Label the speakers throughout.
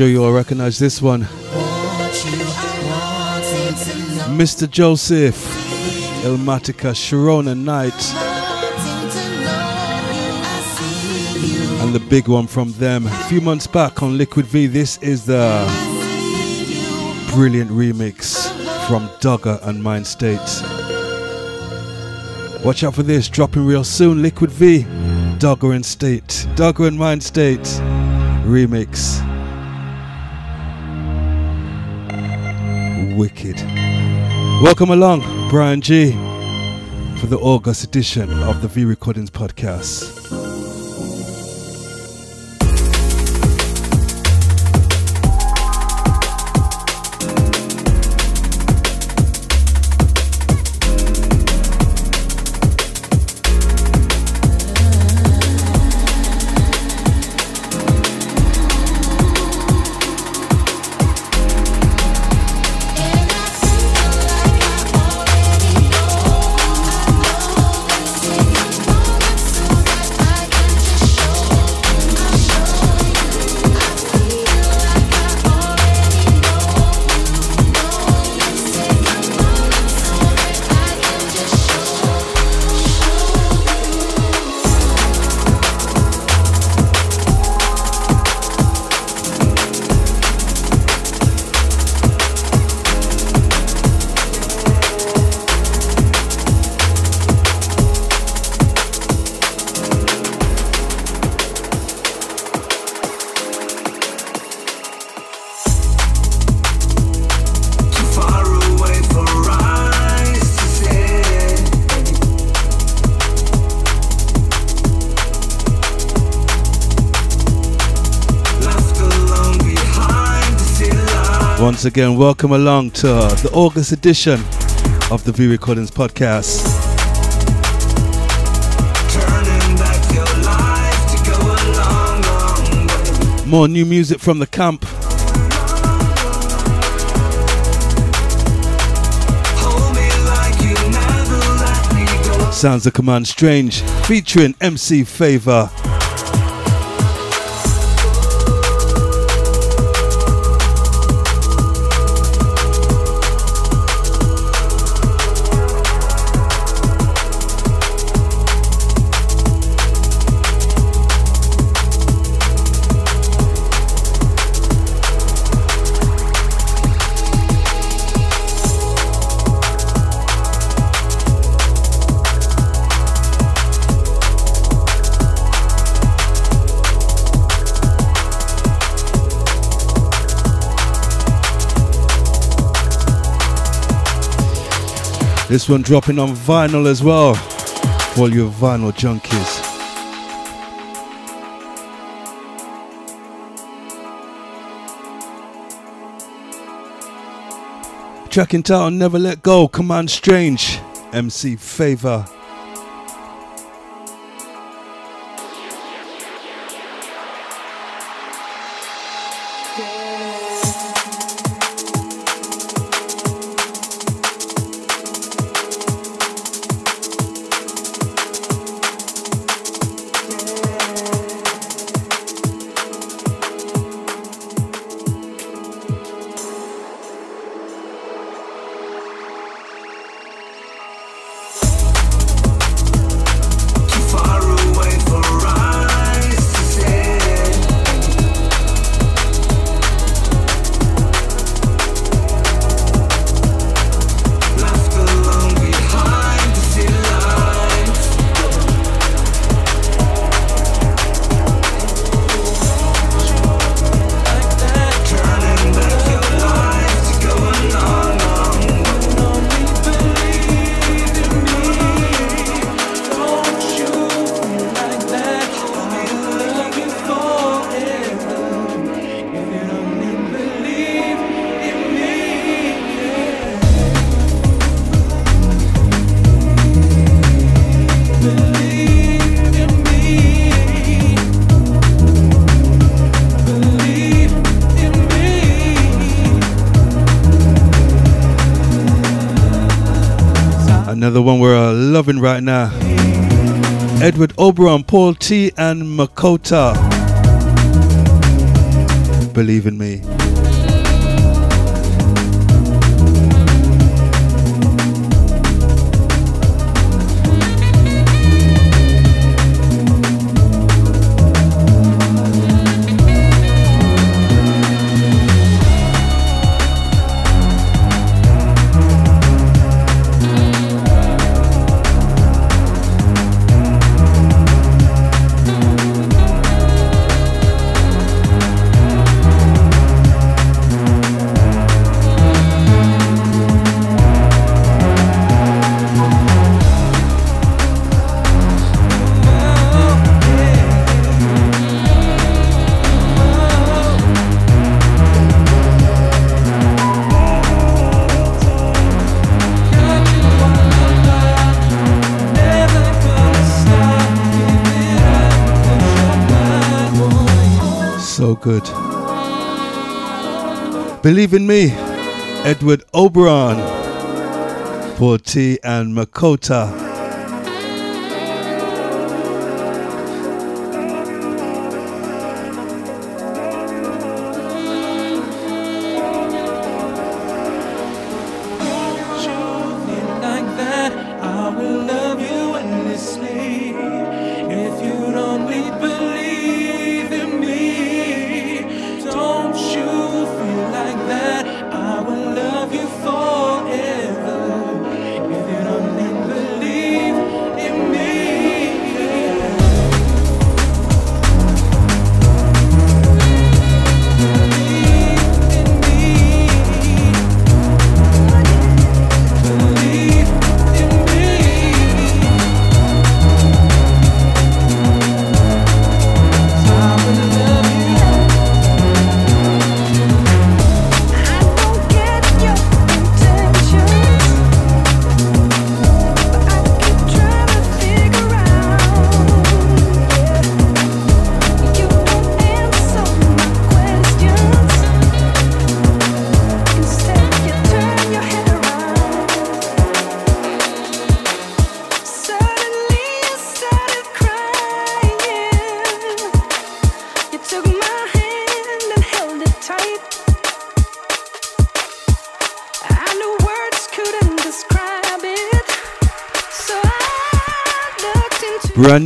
Speaker 1: Sure you all recognize this one. Mr. Joseph, Illmatika, Sherona Knight. And the big one from them a few months back on Liquid V. This is the brilliant remix from Dogger and Mindstate. Watch out for this, dropping real soon. Liquid V, Dogger and State, Dogger and Mindstate remix. Welcome along, Bryan Gee, for the August edition of the V Recordings podcast. Again, welcome along to the August edition of the V Recordings podcast. More new music from the camp. Sounds of Command Strange featuring MC Fava.
Speaker 2: This one dropping on vinyl as well. For all vinyl junkies. Tracking Town, Never Let Go, Command Strange, MC Fava. Loving right now. Edward Oberon, Paul T, and Makoto. Believe in me. Good. Believe in me, Edward Oberon, Paul T and Makoto.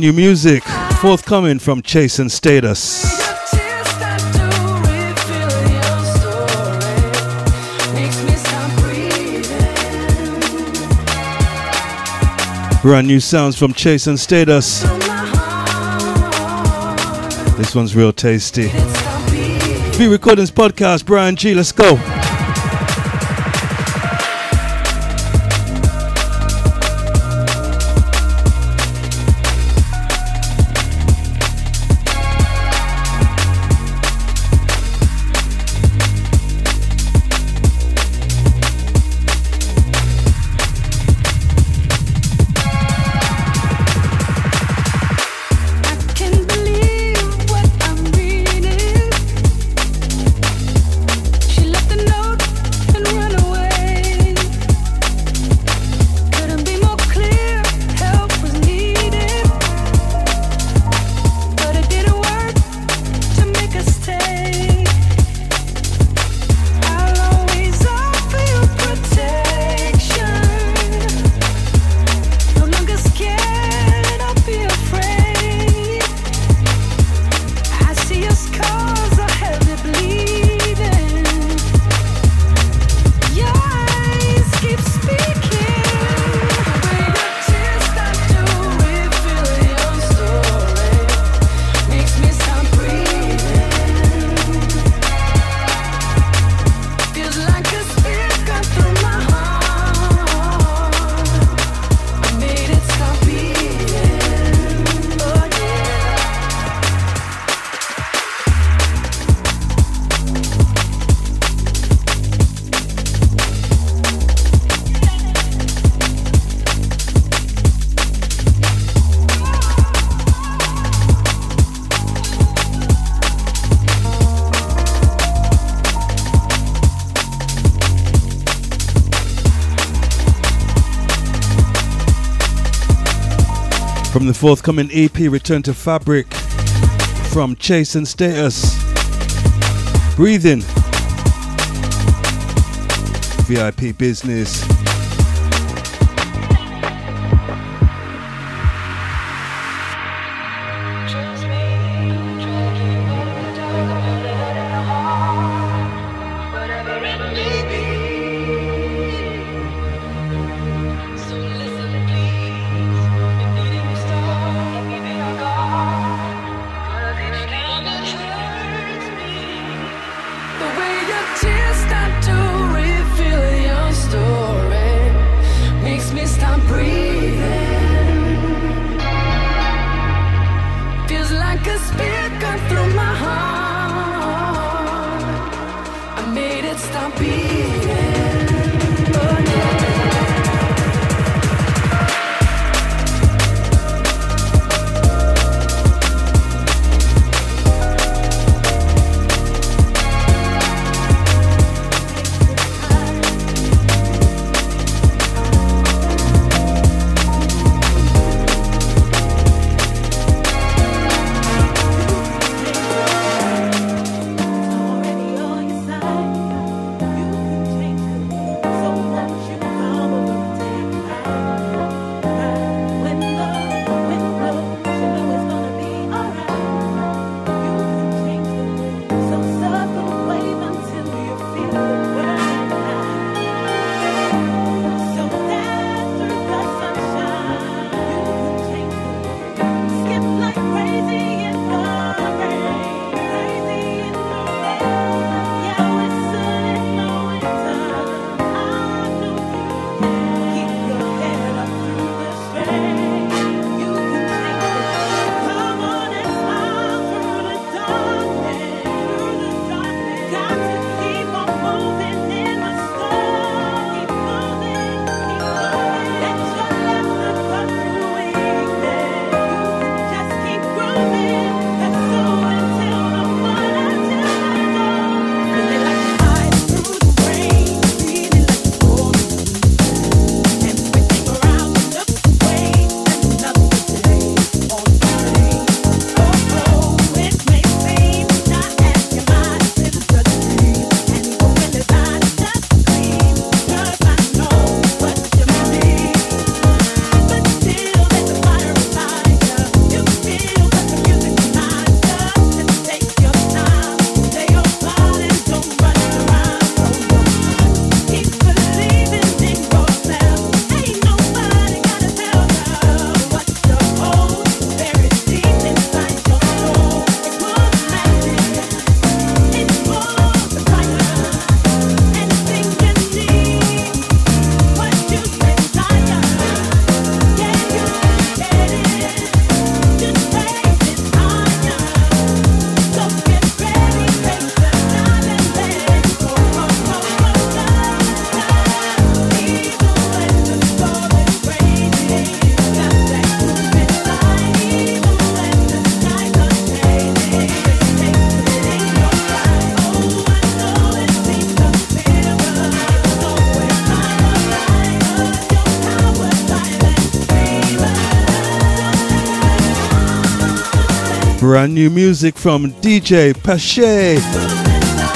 Speaker 2: New music forthcoming from Chase and Status. Brand new sounds from Chase and Status. This one's real tasty. V Recordings Podcast, Bryan Gee, let's go.
Speaker 3: From the forthcoming EP Return to Fabric from Chase and Status. Breathing. VIP business. Brand new music from DJ Peshay.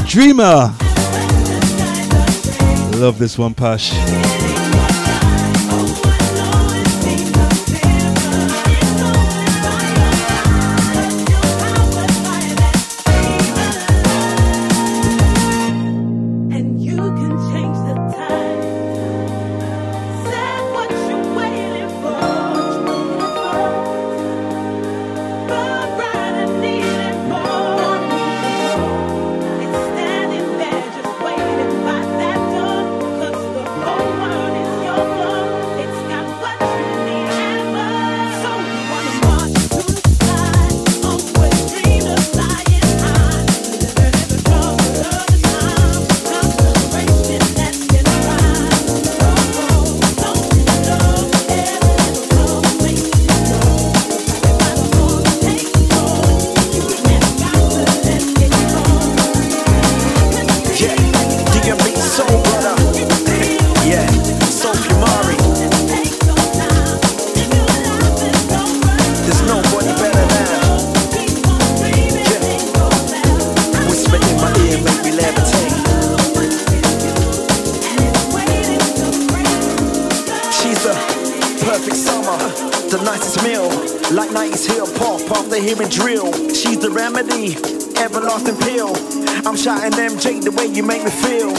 Speaker 3: Dreamer. Love this one, Pash.
Speaker 4: You make me feel.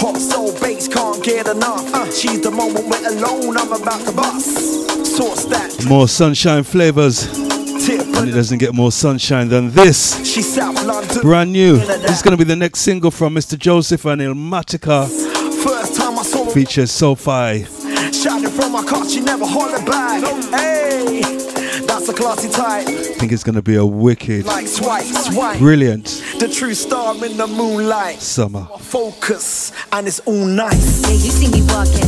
Speaker 4: Hot soul bass can't get enough. Uh, she's the moment we're alone. I'm about to bust. Source that.
Speaker 1: More sunshine flavors. And it doesn't get more sunshine than this.
Speaker 4: She's South London.
Speaker 1: Brand new. This is going to be the next single from Mr. Joseph and Illmatika.
Speaker 4: First time I saw her.
Speaker 1: Features Sofi.
Speaker 4: Shouting from my car, she never hollered back. Hey, that's a classy type.
Speaker 1: I think it's going to be a wicked,
Speaker 4: Like swipe, swipe.
Speaker 1: brilliant
Speaker 4: The true star in the moonlight.
Speaker 1: summer.
Speaker 4: Focus, and it's all nice.
Speaker 5: Yeah, you see me walking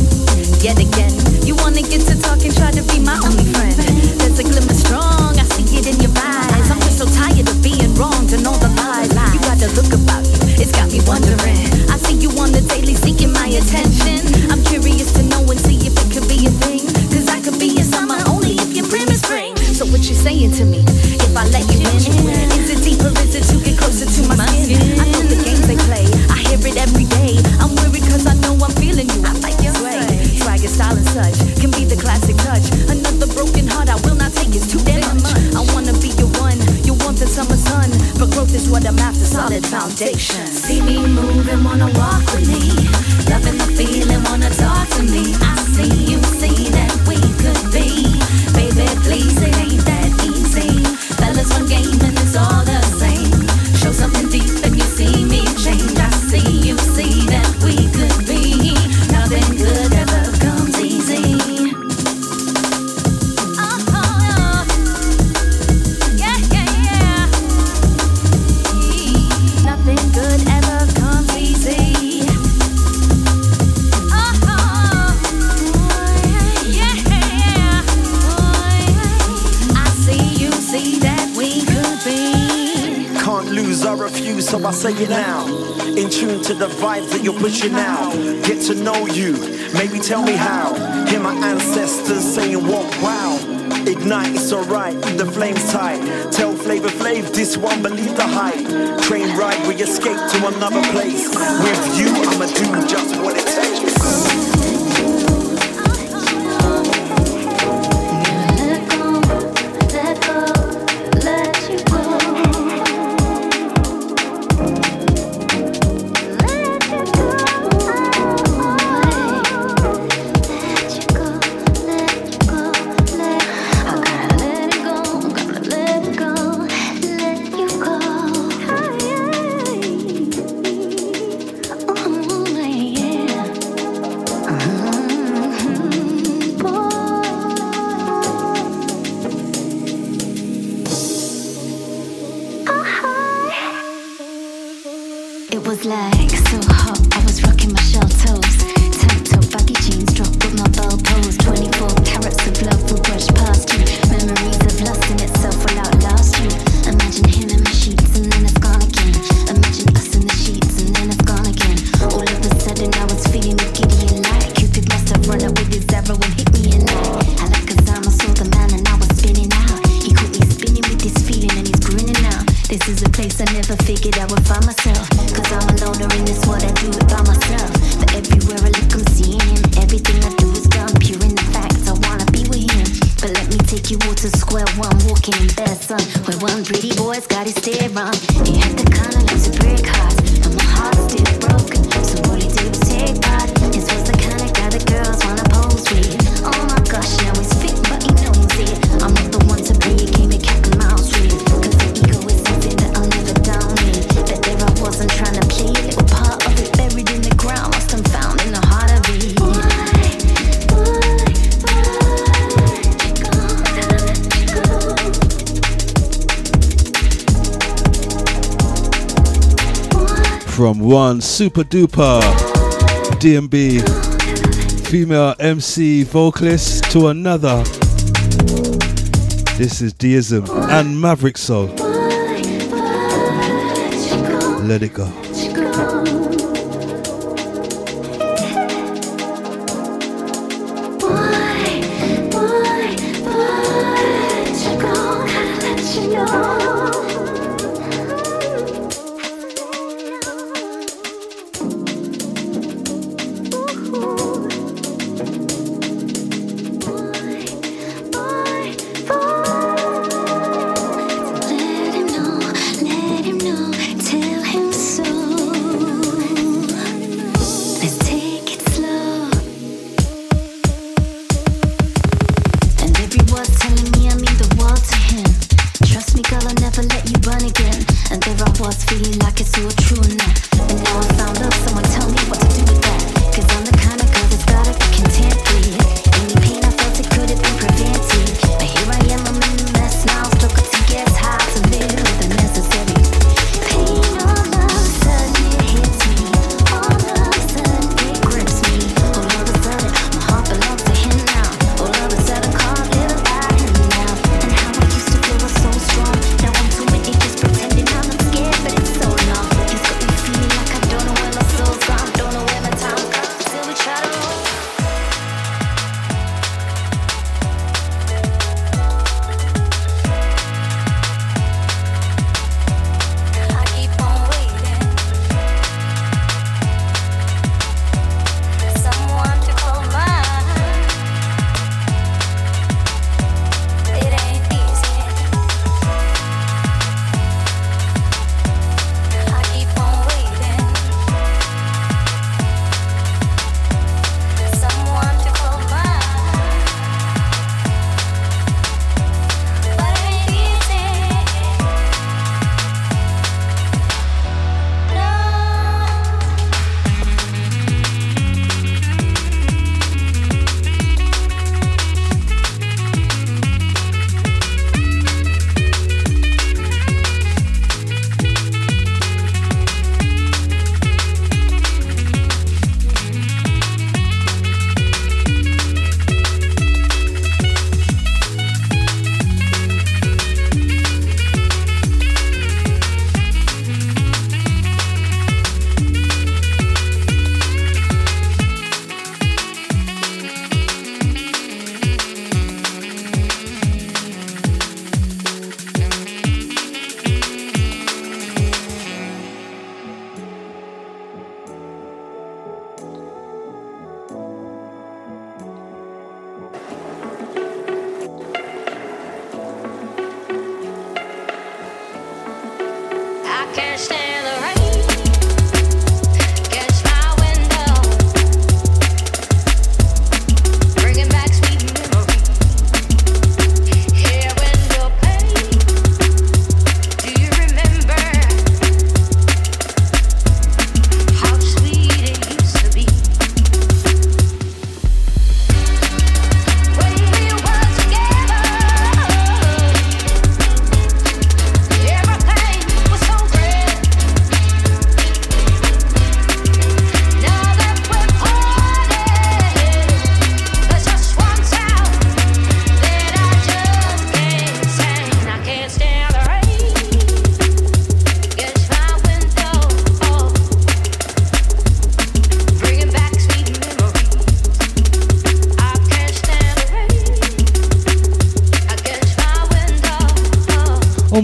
Speaker 5: yet again. You wanna get to talking, try to be my only friend. There's a glimmer strong, I see it in your eyes. I'm just so tired of being wrong to know the lies. You got a look about you, it's got me wondering. I see you on the daily seeking my attention. I'm solid foundation. See me moving, wanna walk with me. Loving the feeling, wanna talk to me. I
Speaker 4: say it now. In tune to the vibes that you're pushing out. Get to know you, maybe tell me how. Hear my ancestors saying, what wow. Ignite, it's alright, the flames tight. Tell Flavor Flav, this one, believe the hype. Train ride, we escape to another place. With you, I'ma do just what it takes.
Speaker 6: Take you all to square one, walking in bare sun. Where one pretty boy's got his stare on. He had the kind of love to break hearts. And my heart's still broken. So what he did was take part. His was the kind of guy the girls wanna pose with. Oh my gosh, now he's
Speaker 1: From one super duper D&B female MC vocalist to another. This is Deeizm and Maverick Soul. Let it go.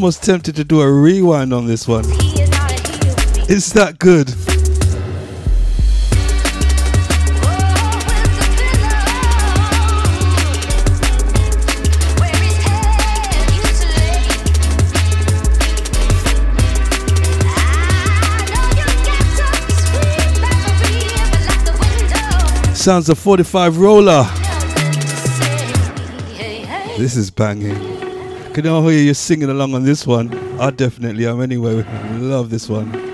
Speaker 7: Almost tempted to do a rewind on this one. It's that good. Sounds a 45 roller. This is banging. Can I hear you singing along on this one? I definitely am anyway. Love this one.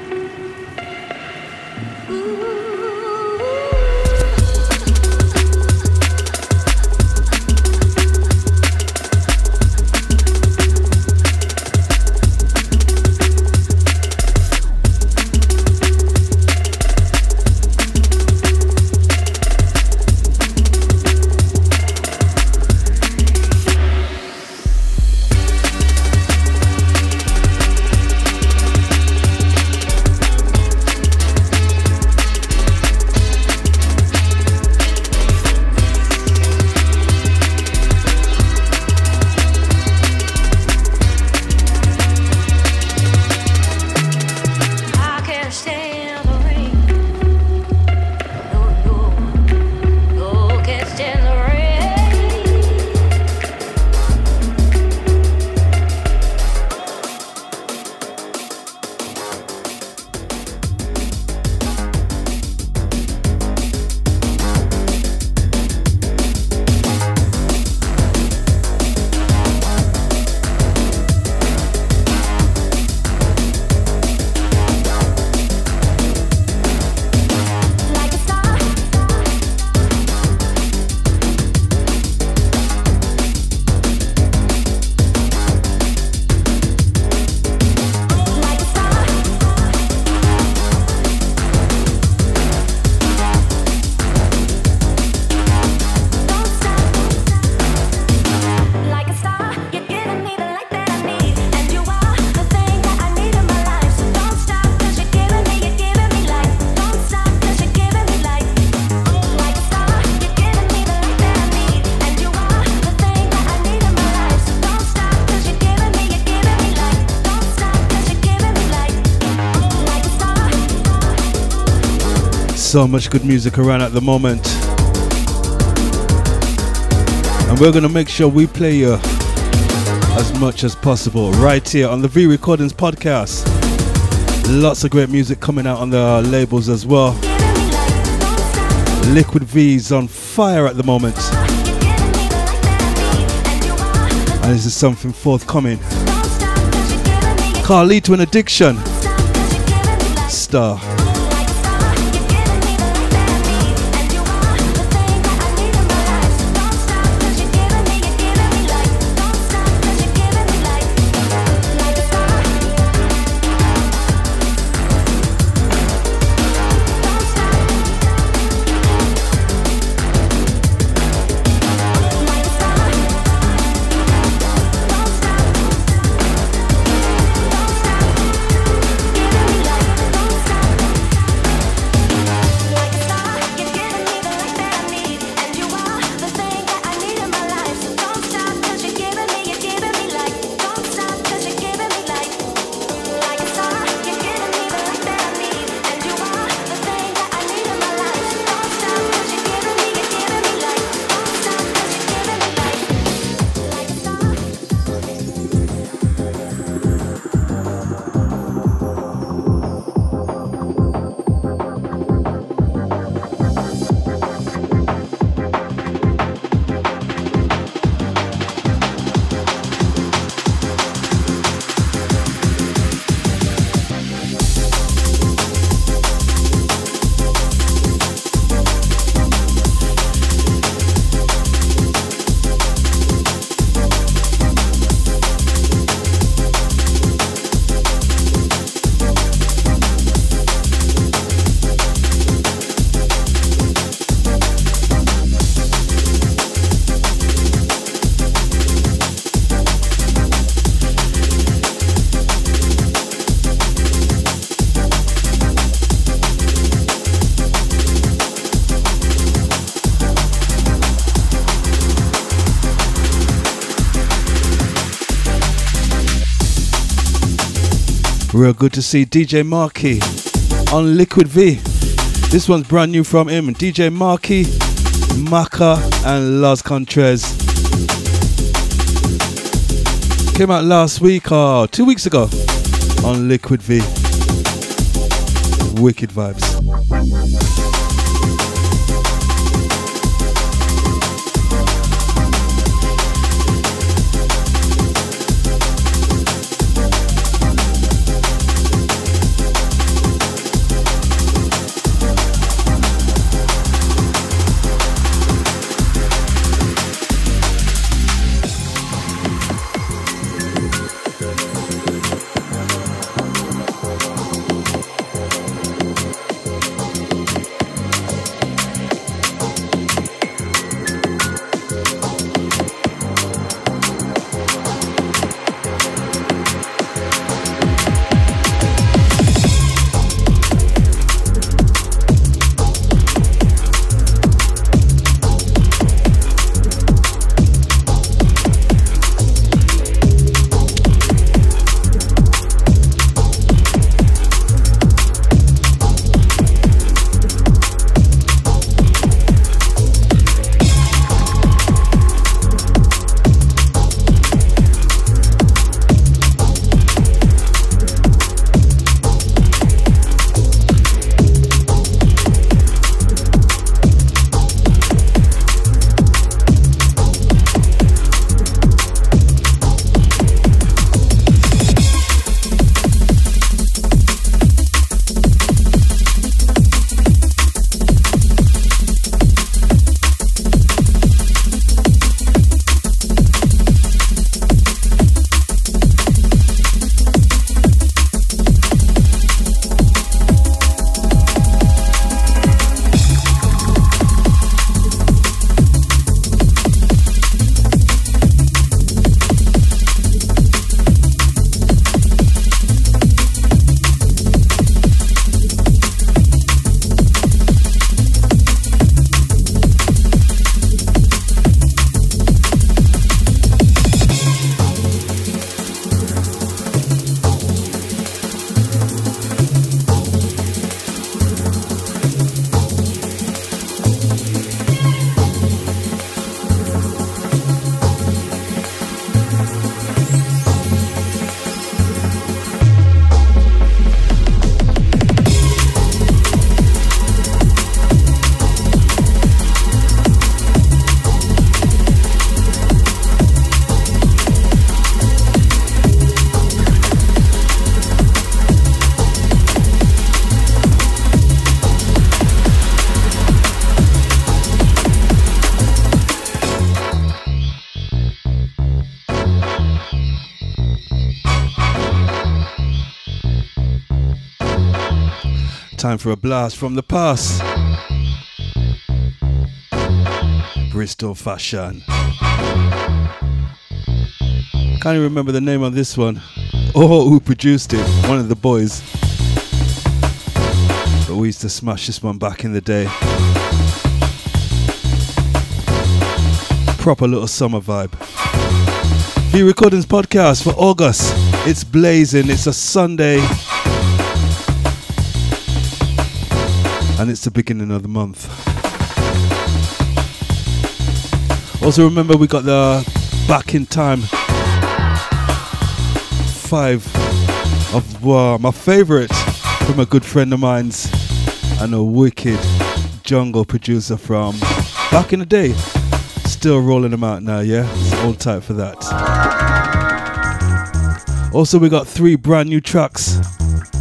Speaker 1: So much good music around at the moment. And we're going to make sure we play you as much as possible right here on the V Recordings podcast. Lots of great music coming out on the labels as well. Liquid V's on fire at the moment. And this is something forthcoming. Carlito and Addiction. Star. Real good to see DJ Marky on Liquid V. This one's brand new from him. DJ Marky, Macca, and Loz Contreras. Came out last week or two weeks ago on Liquid V. Wicked vibes. Time for a blast from the past. Bristol fashion. Can't even remember the name on this one or who produced it. One of the boys. But we used to smash this one back in the day. Proper little summer vibe. V Recordings podcast for August. It's blazing. It's a Sunday. And it's the beginning of the month. Also, remember we got the Back in Time 5 of wow, my favorite from a good friend of mine's and a wicked jungle producer from back in the day. Still rolling them out now, yeah? It's old tight for that. Also, we got three brand new tracks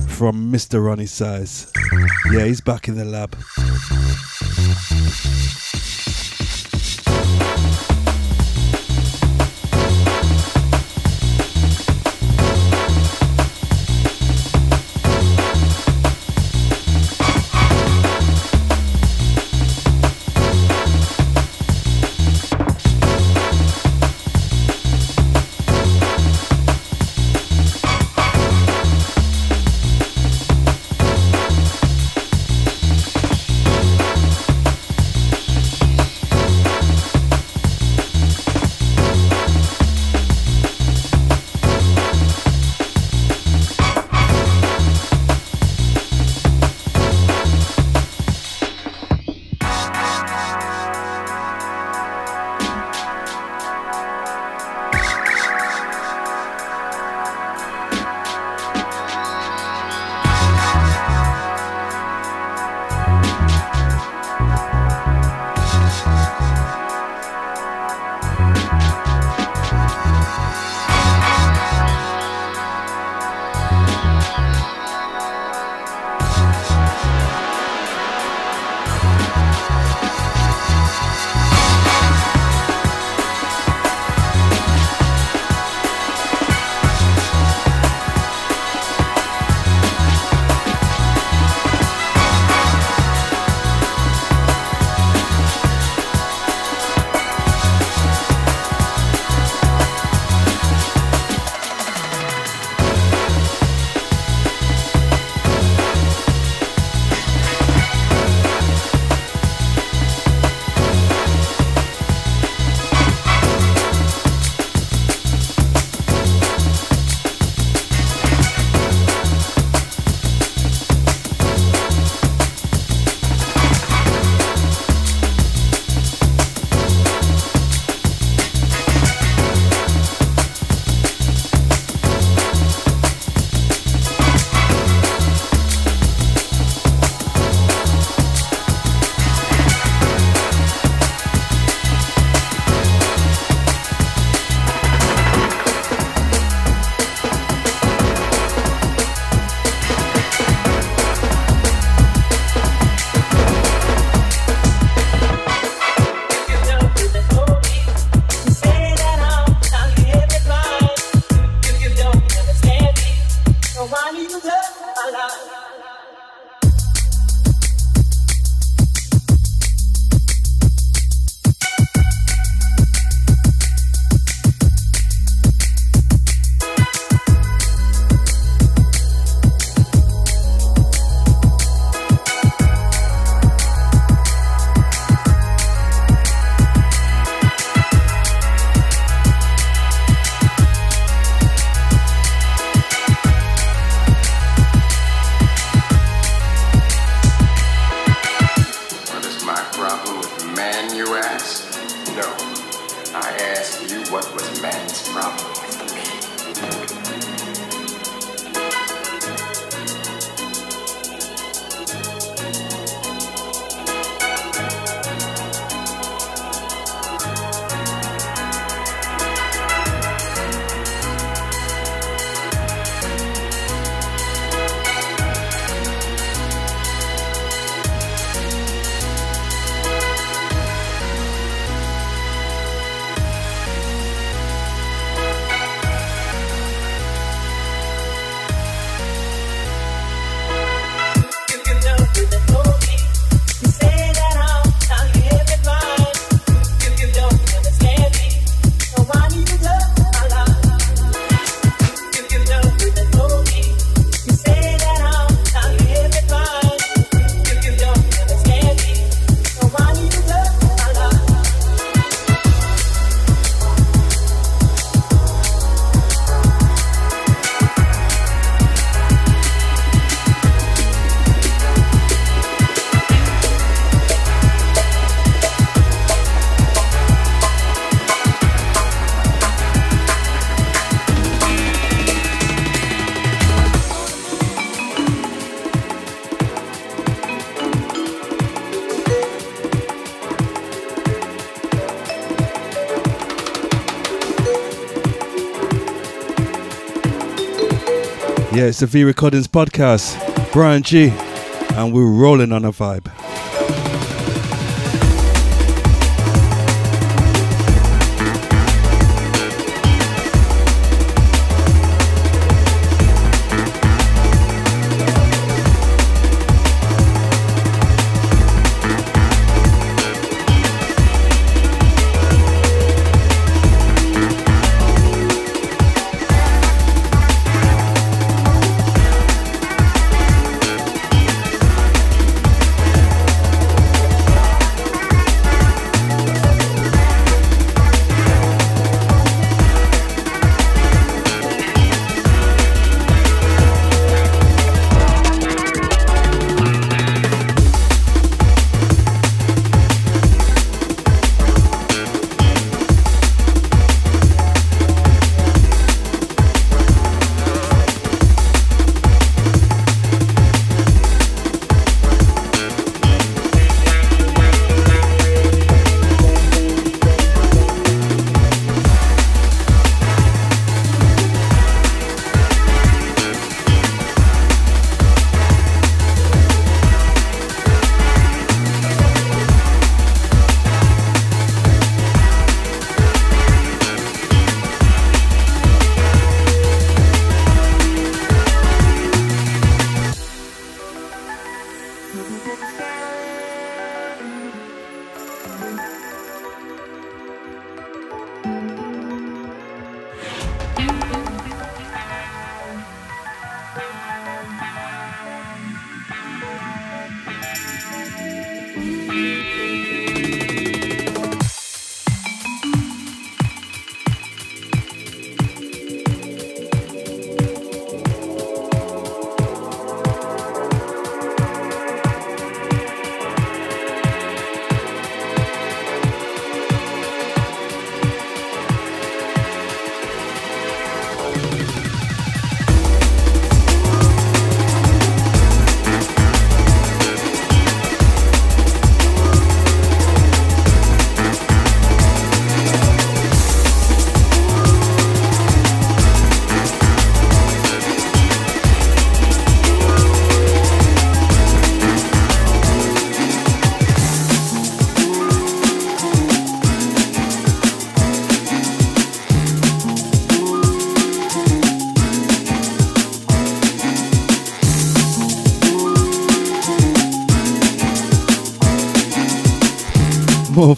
Speaker 1: from Mr. Roni Size. Yeah, he's back in the lab. Yeah, it's the V Recordings podcast. Bryan Gee, and we're rolling on a vibe.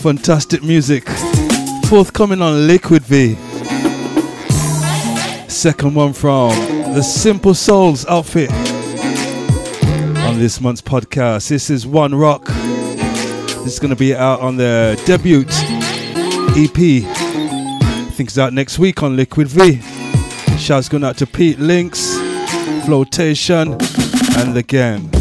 Speaker 1: Fantastic music forthcoming on Liquid V. Second one from the Simple Souls outfit on this month's podcast. This is One Rock. This is going to be out on their debut EP. I think it's out next week on Liquid V. Shouts going out to Pete Links, Flotation, and the gang.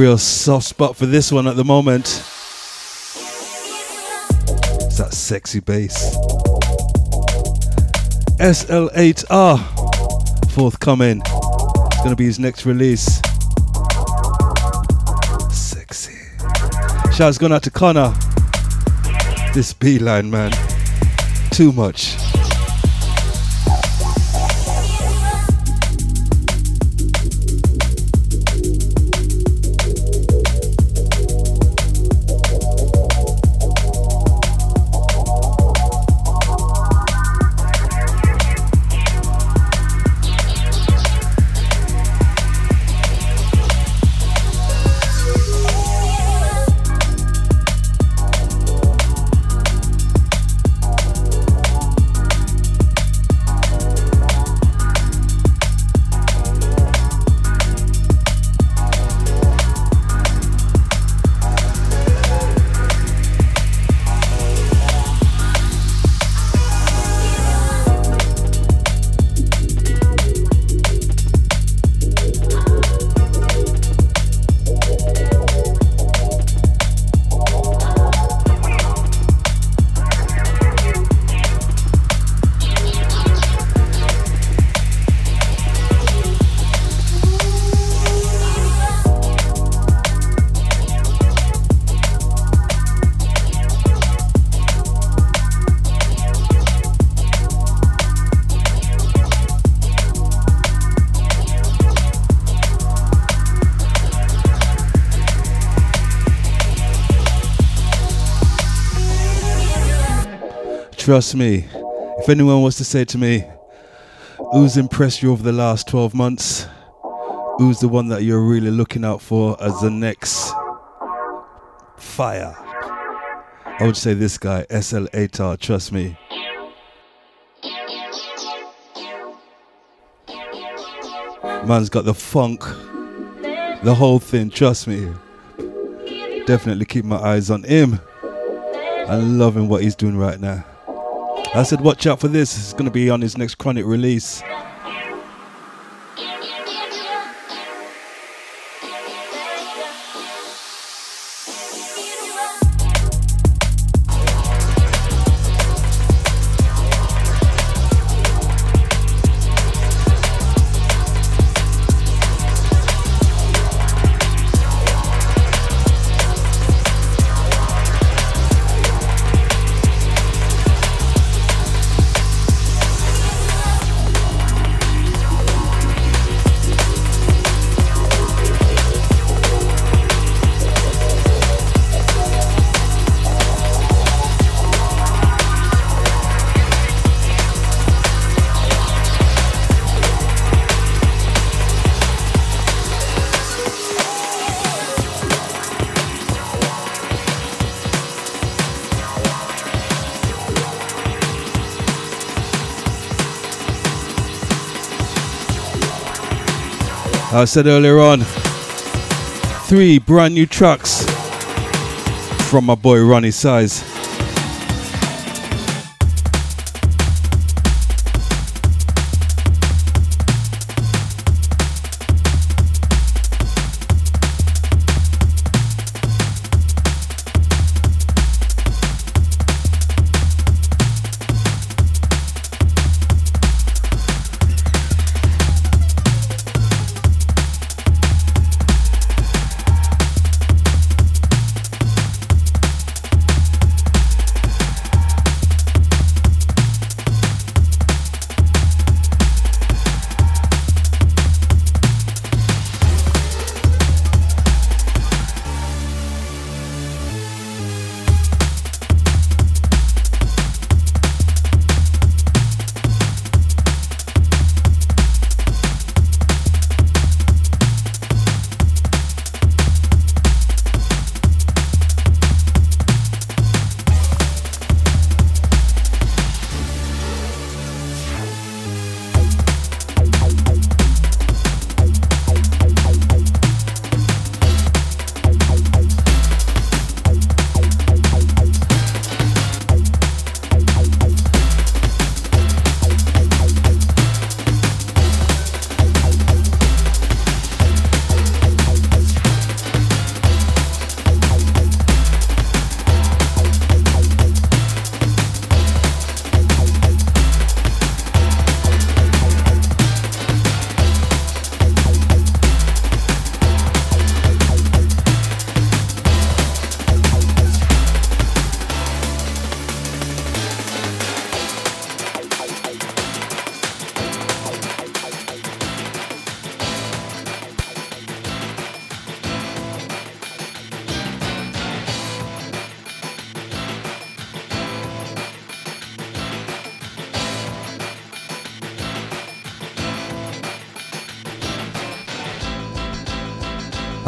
Speaker 1: Real soft spot for this one at the moment. It's that sexy bass. SL8R forthcoming. It's gonna be his next release. Sexy. Shouts going out to Connor. This beeline man. Too much. Trust me, if anyone was to say to me, who's impressed you over the last 12 months? Who's the one that you're really looking out for as the next fire? I would say this guy, SL8R, trust me. Man's got the funk, the whole thing, trust me. Definitely keep my eyes on him. I'm loving what he's doing right now. I said, watch out for this. It's going to be on his next Chronic release. I said earlier on, three brand new tracks from my boy Roni Size.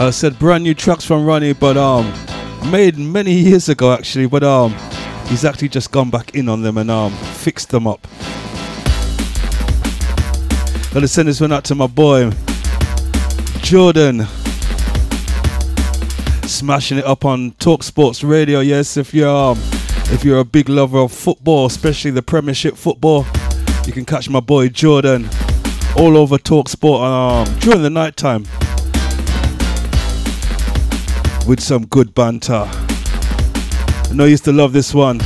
Speaker 1: I said brand new tracks from Roni, but um, made many years ago actually, but um, he's actually just gone back in on them and um, fixed them up. Gotta send this one out to my boy Jordan. Smashing it up on Talk Sports Radio. Yes, if you're um, if you're a big lover of football, especially the Premiership football, you can catch my boy Jordan all over Talk Sport um, during the night time with some good banter. I know I used to love this one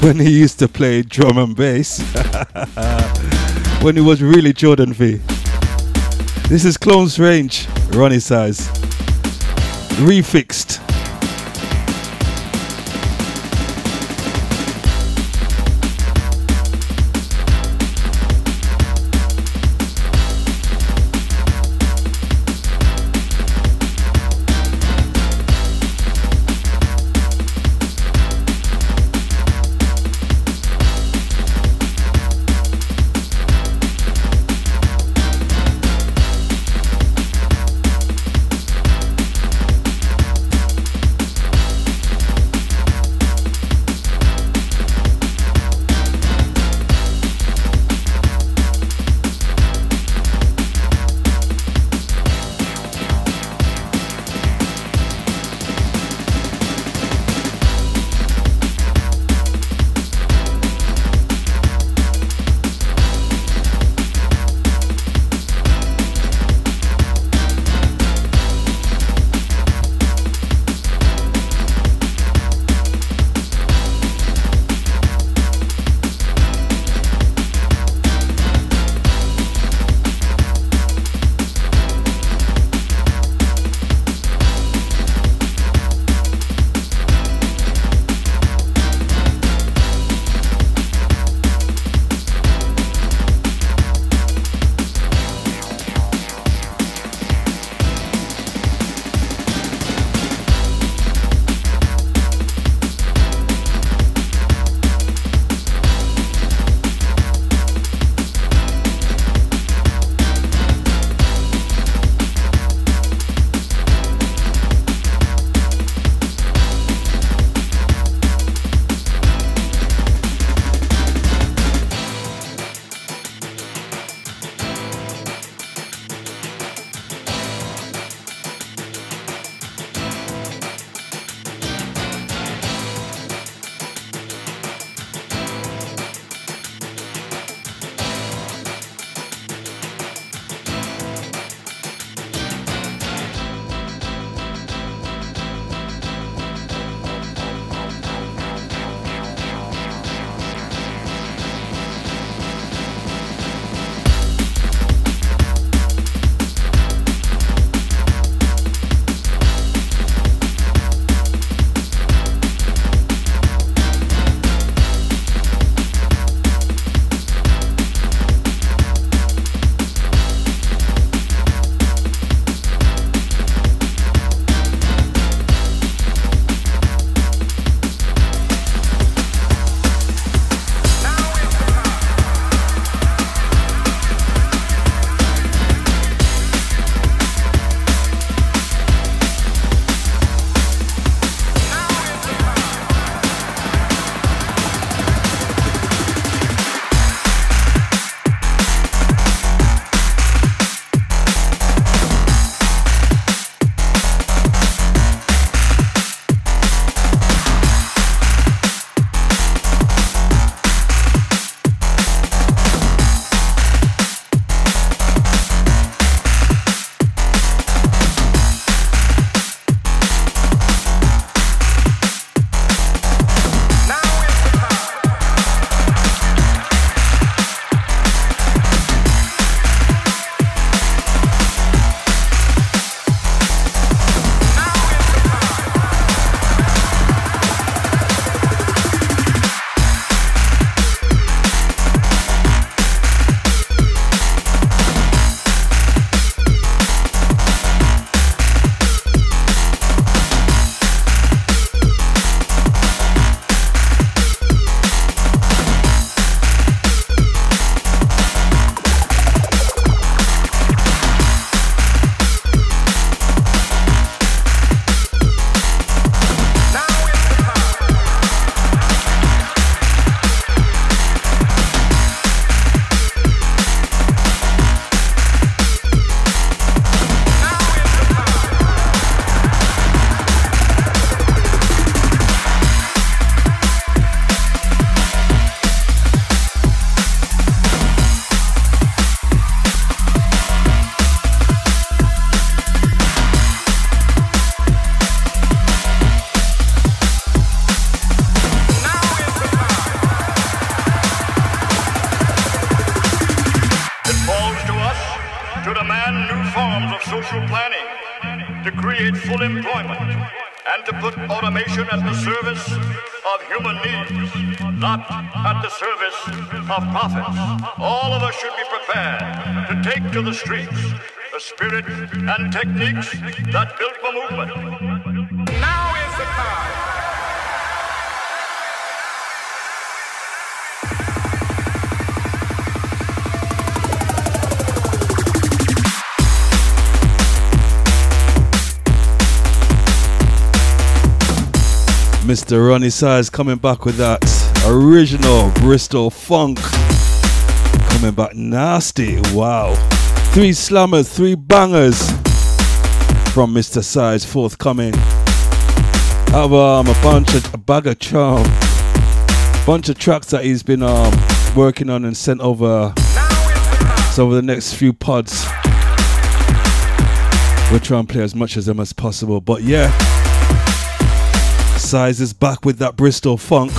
Speaker 1: when he used to play drum and bass. when he was really Jordan V. This is Close Range, Roni Size. Refixed.
Speaker 8: Human needs, not at the service of profits. All of us should be prepared to take to the streets the spirit and techniques that built the movement.
Speaker 1: Mr. Roni Size coming back with that original Bristol funk. Coming back nasty. Wow. Three slammers, three bangers from Mr. Size forthcoming. Have um, a bunch of a bag of charm, bunch of tracks that he's been um, working on and sent over. So over the next few pods, we'll try and play as much of them as possible. But yeah. Size is back with that Bristol funk.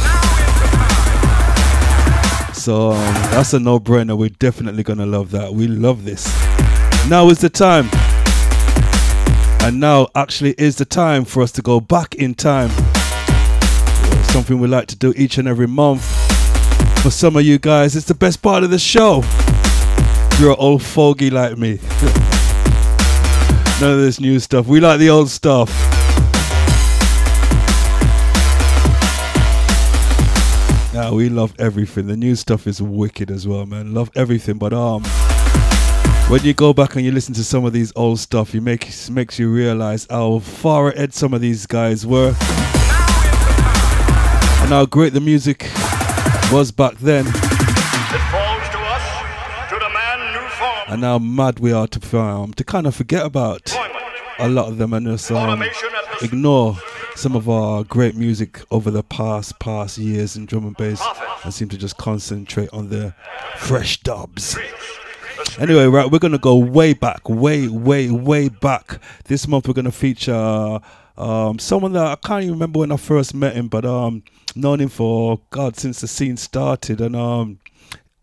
Speaker 1: So um, that's a no brainer. We're definitely going to love that. We love this. Now is the time. And now actually is the time for us to go back in time. Something we like to do each and every month. For some of you guys, it's the best part of the show. You're old fogey like me. None of this new stuff. We like the old stuff. Yeah, we love everything. The new stuff is wicked as well, man. Love everything, but um, when you go back and you listen to some of these old stuff, you make makes you realize how far ahead some of these guys were, and how great the music was back then. And how mad we are to um, to kind of forget about a lot of them and just um, ignore some of our great music over the past past years in drum and bass and seem to just concentrate on the fresh dubs. Anyway, right, we're gonna go way back, way, way, way back. This month we're gonna feature um, someone that I can't even remember when I first met him, but um, known him for God since the scene started, and um,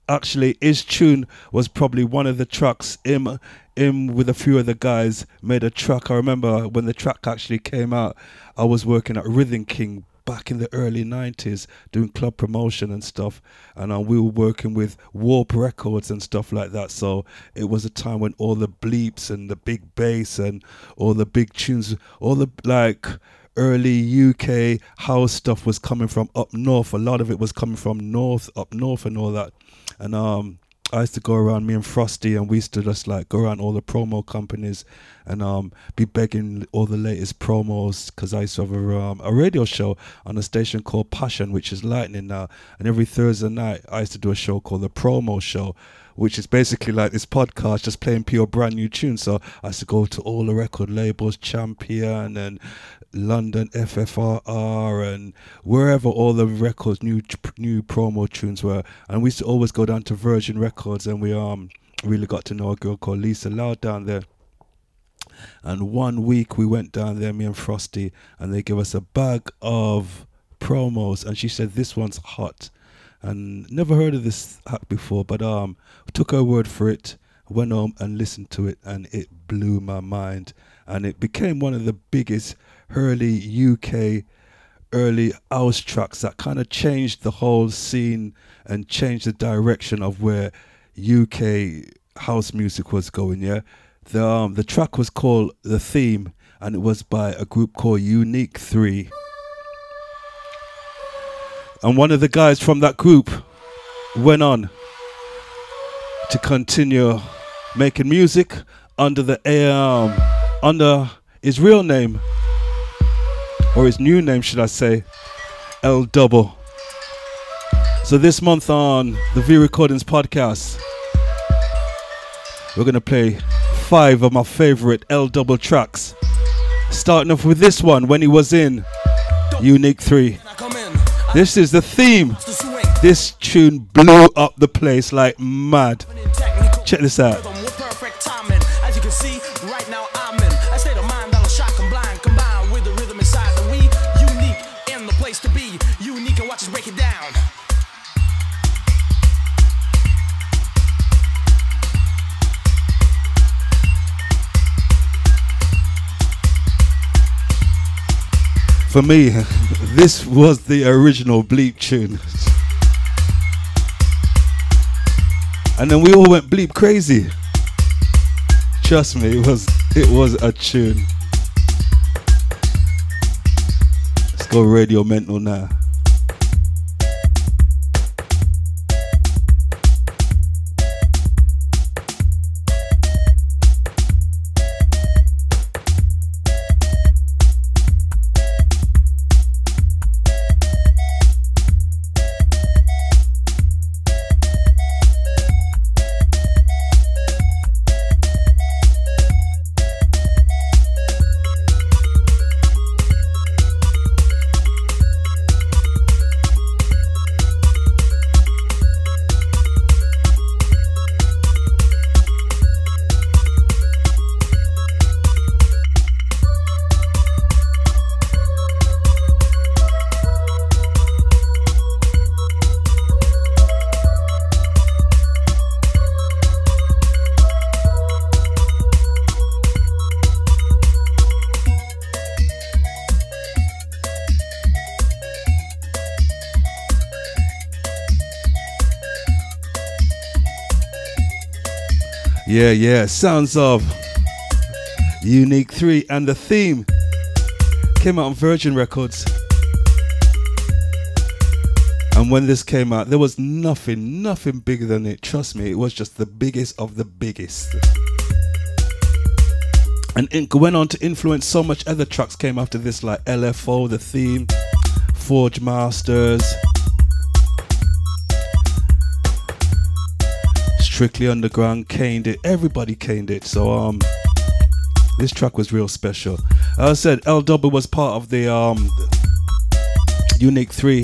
Speaker 1: actually his tune was probably one of the tracks him him with a few other guys made a track. I remember when the track actually came out, I was working at Rhythm King back in the early 90s doing club promotion and stuff. And uh, we were working with warp records and stuff like that. So it was a time when all the bleeps and the big bass and all the big tunes all the like early UK house stuff was coming from up north. A lot of it was coming from north up north and all that and um I used to go around me and Frosty, and we used to just like go around all the promo companies and um be begging all the latest promos because I used to have a, um, a radio show on a station called Passion, which is Lightning now, and every Thursday night I used to do a show called the Promo Show, which is basically like this podcast, just playing pure brand new tunes. So I used to go to all the record labels, Champion and London FFRR and wherever all the records, new new promo tunes were. And we used to always go down to Virgin Records, and we um really got to know a girl called Lisa Loud down there. And one week we went down there, me and Frosty, and they gave us a bag of promos, and she said this one's hot, and never heard of this hack before, but um took her word for it, went home and listened to it, and it blew my mind, and it became one of the biggest early UK early house tracks that kind of changed the whole scene and changed the direction of where UK house music was going. Yeah, the um, the track was called the theme, and it was by a group called Unique Three. And one of the guys from that group went on to continue making music under the um, under his real name or his new name, should I say, L Double. So this month on the V Recordings podcast, we're gonna play five of my favorite L Double tracks. Starting off with this one when he was in Unique 3. This is the theme. This tune blew up the place like mad. Check this out. For me, this was the original bleep tune. And then we all went bleep crazy. Trust me, it was it was a tune. Let's go radio mental now. Yeah. Sounds of Unique 3 and the theme came out on Virgin Records. And when this came out, there was nothing, nothing bigger than it. Trust me, it was just the biggest of the biggest. And it went on to influence so much other tracks came after this, like LFO, the theme, Forgemasters, Strictly Underground caned it. Everybody caned it. So um, this track was real special. As I said, L Double was part of the um, Unique Three.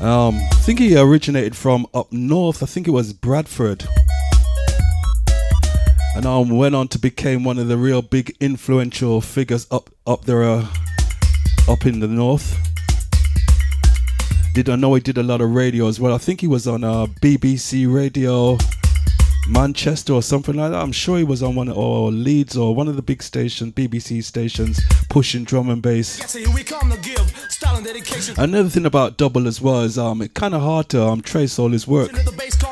Speaker 1: Um, I think he originated from up north. I think it was Bradford, and um, went on to become one of the real big influential figures up up there, uh, up in the north. Did I know he did a lot of radio as well? I think he was on uh, BBC Radio. Manchester or something like that. I'm sure he was on one or Leeds or one of the big stations, BBC stations, pushing drum and bass. Another thing about Double as well is um, it's kind of hard to um, trace all his work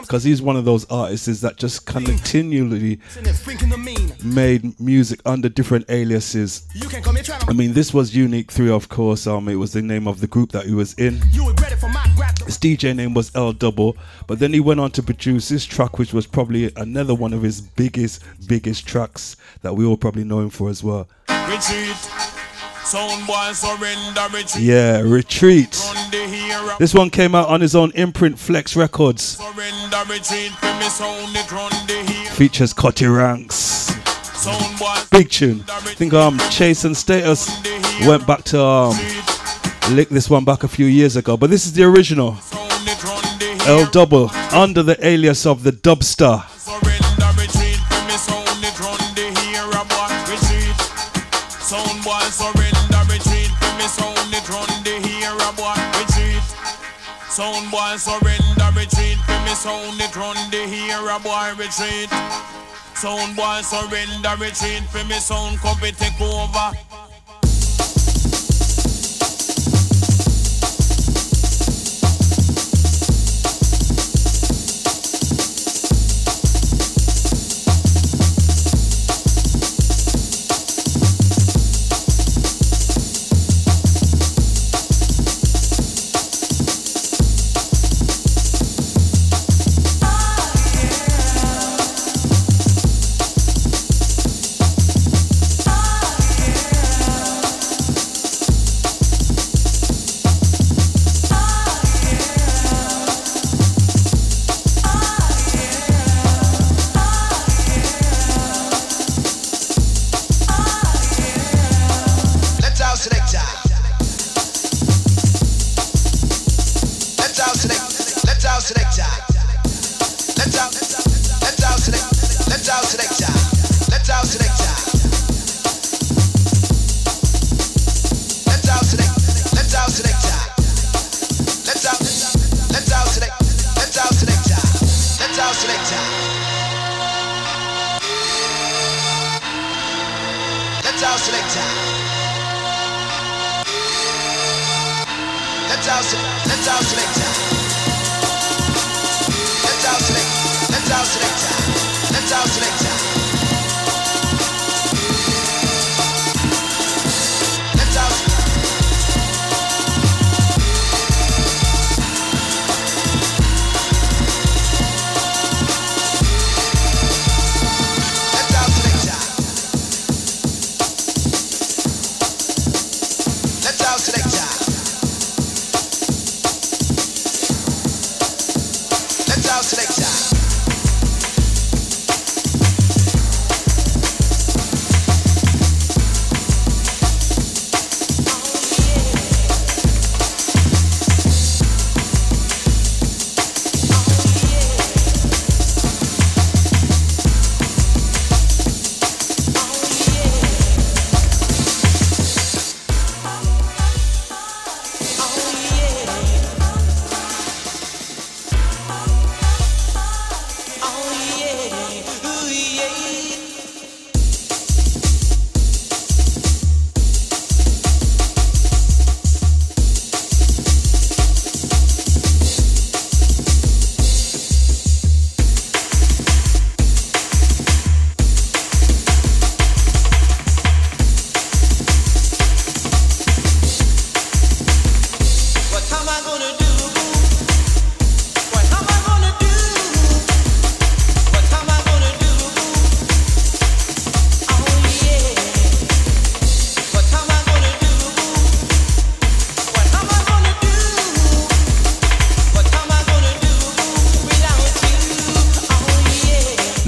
Speaker 1: because he's one of those artists that just continually made music under different aliases. I mean, this was Unique Three, of course. Um, it was the name of the group that he was in. His DJ name was L Double, but then he went on to produce this track, which was probably another one of his biggest, biggest tracks that we all probably know him for as well. Retreat. Retreat. Yeah, retreat. This one came out on his own imprint, Flex Records. Features Cutty Ranks. Big tune. I think um Chase and Status went back to um lick this one back a few years ago, but this is the original. L Double under the alias of the Dubsta. Sound boy surrender retreat me sound it run the hero boy retreat Sound boy surrender retreat me sound copy take over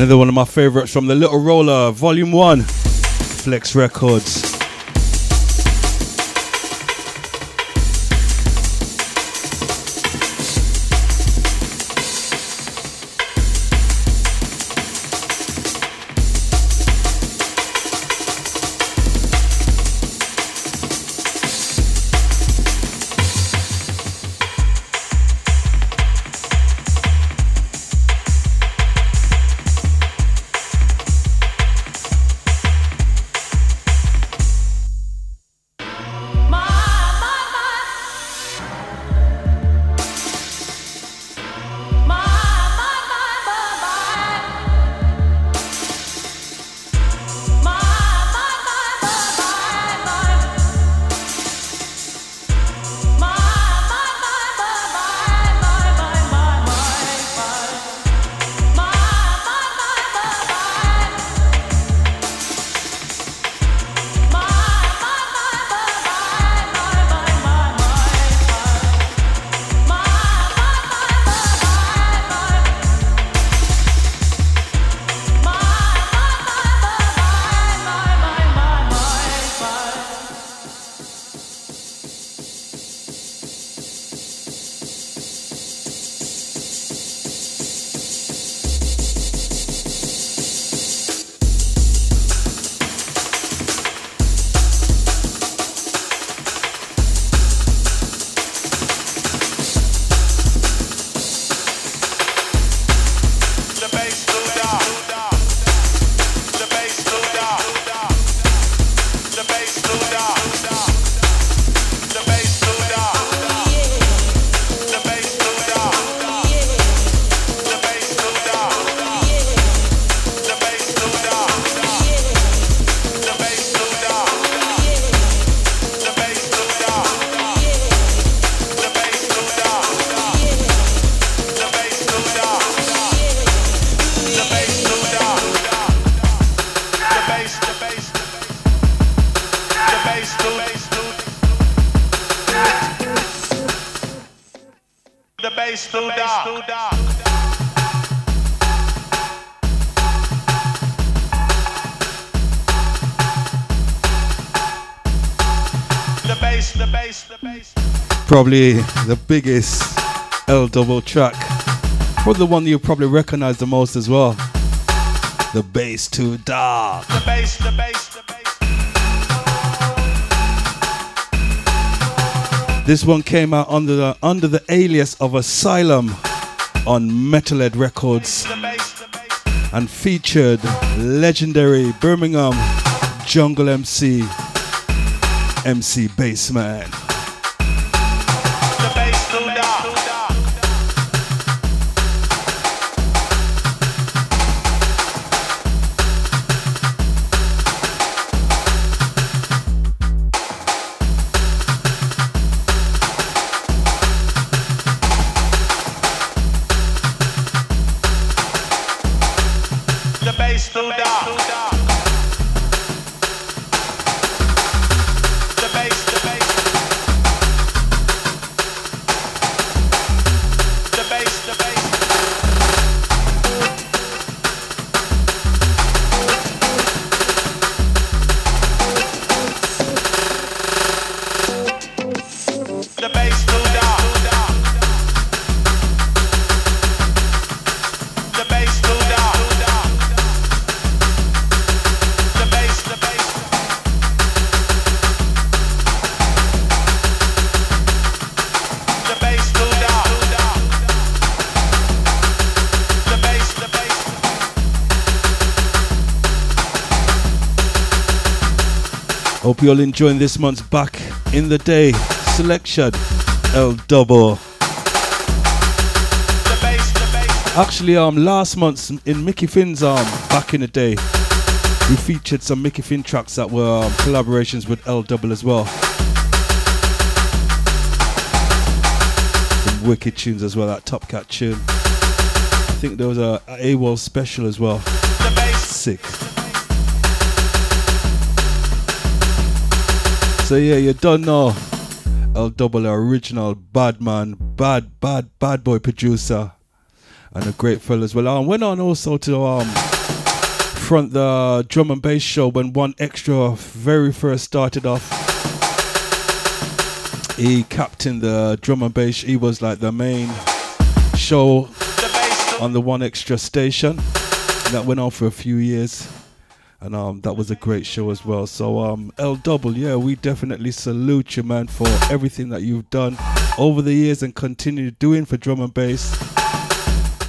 Speaker 7: Another one of my favorites from the Little Roller, Volume 1, Flex Records. Probably the biggest L double track. Probably the one you probably recognize the most as well. The bass too dark. The bass, the bass, the bass. This one came out under the under the alias of Asylum on Metalhead Records and featured legendary Birmingham jungle MC MC Bassman.
Speaker 1: Hope you're enjoying this month's Back in the Day selection. L Double. Actually, um, last month in Mickey Finn's um, Back in the Day, we featured some Mickey Finn tracks that were um, collaborations with L Double as well. Some wicked tunes as well, that Top Cat tune. I think there was a AWOL special as well. Sick. So yeah, you don't know L Double original bad man, bad, bad, bad boy producer, and a great fella as well. I went on also to um front the drum and bass show when 1Xtra very first started off. He captained the drum and bass. He was like the main show on the 1Xtra station. That went on for a few years and um, that was a great show as well. So um, L Double, yeah, we definitely salute you, man, for everything that you've done over the years and continue doing for drum and bass.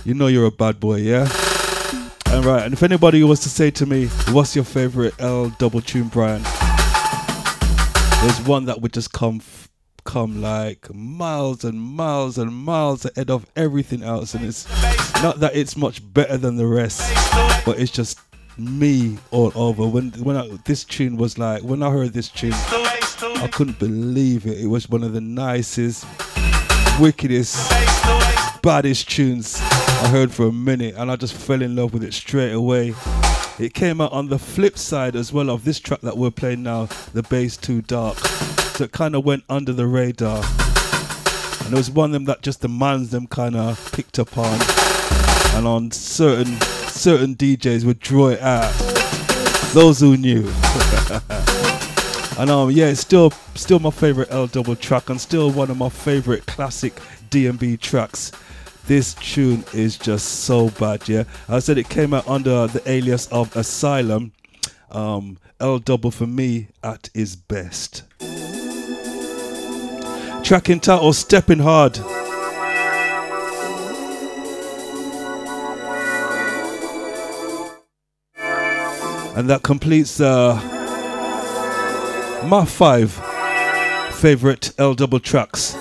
Speaker 1: You know you're a bad boy, yeah. And right, and if anybody was to say to me, "What's your favorite L Double tune, Bryan?" There's one that would just come, come like miles and miles and miles ahead of everything else, and it's not that it's much better than the rest, but it's just me all over. When when I, this tune was like, when I heard this tune, I couldn't believe it. It was one of the nicest, wickedest, baddest tunes I heard for a minute, and I just fell in love with it straight away. It came out on the flip side as well of this track that we're playing now, The Bass Too Dark. So it kind of went under the radar. And it was one of them that just the mans them kind of picked up on. And on certain certain DJs would draw it out. Those who knew. and um, yeah, it's still still my favorite L Double track and still one of my favorite classic D&B tracks. This tune is just so bad, yeah. I said it came out under the alias of Asylum. Um, L Double for me at his best. Track entitled Stepping Hard. And that completes uh, my five favorite L double tracks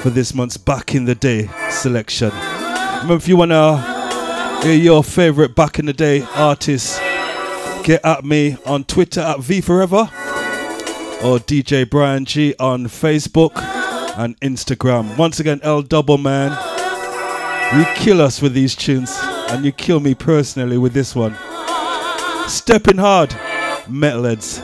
Speaker 1: for this month's Back in the Day selection. Remember, if you want to hear your favorite Back in the Day artists, get at me on Twitter at V Forever or DJ Bryan Gee on Facebook and Instagram. Once again, L Double Man, you kill us with these tunes, and you kill me personally with this one. Stepping hard, Metalheadz.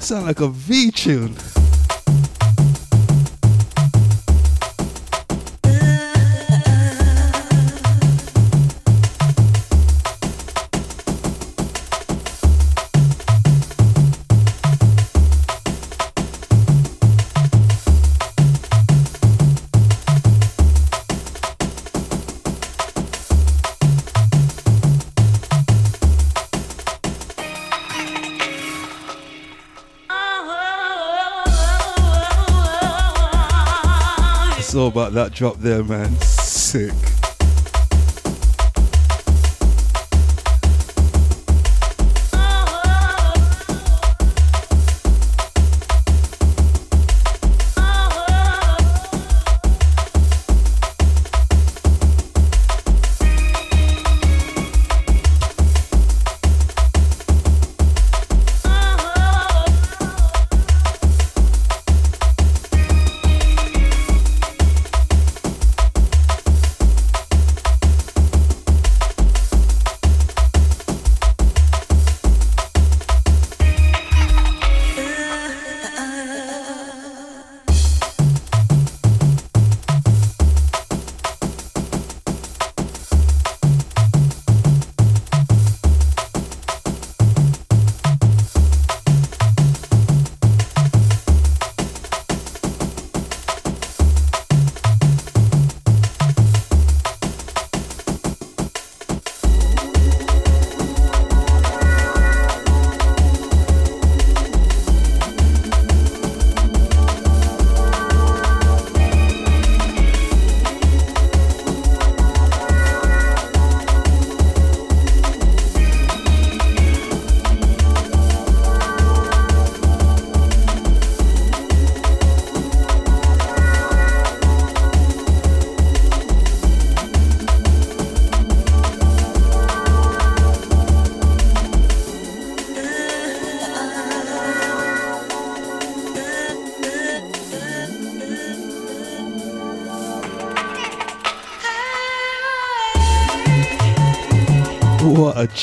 Speaker 1: Sound like a V tune. About that drop there, man. Sick.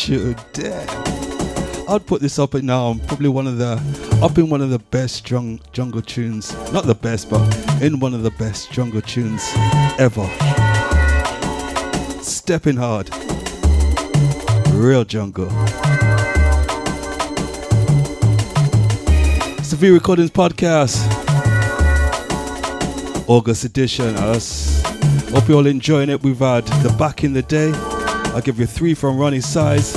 Speaker 1: Tune, damn. I'd put this up at now. I'm probably one of the up in one of the best jung, jungle tunes. Not the best, but in one of the best jungle tunes ever. Stepping hard. Real jungle. V Recordings Podcast. August edition. Us. Hope you're all enjoying it. We've had the back in the day. I'll give you three from Roni Size.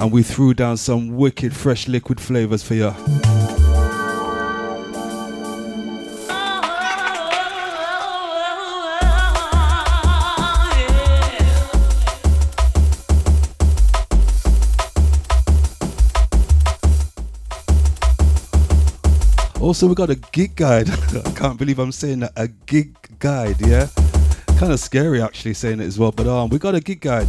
Speaker 1: And we threw down some wicked fresh liquid flavors for you. Also, we got a gig guide. I can't believe I'm saying that. A gig guide, yeah? Kind of scary actually saying it as well, but um, we got a gig guide.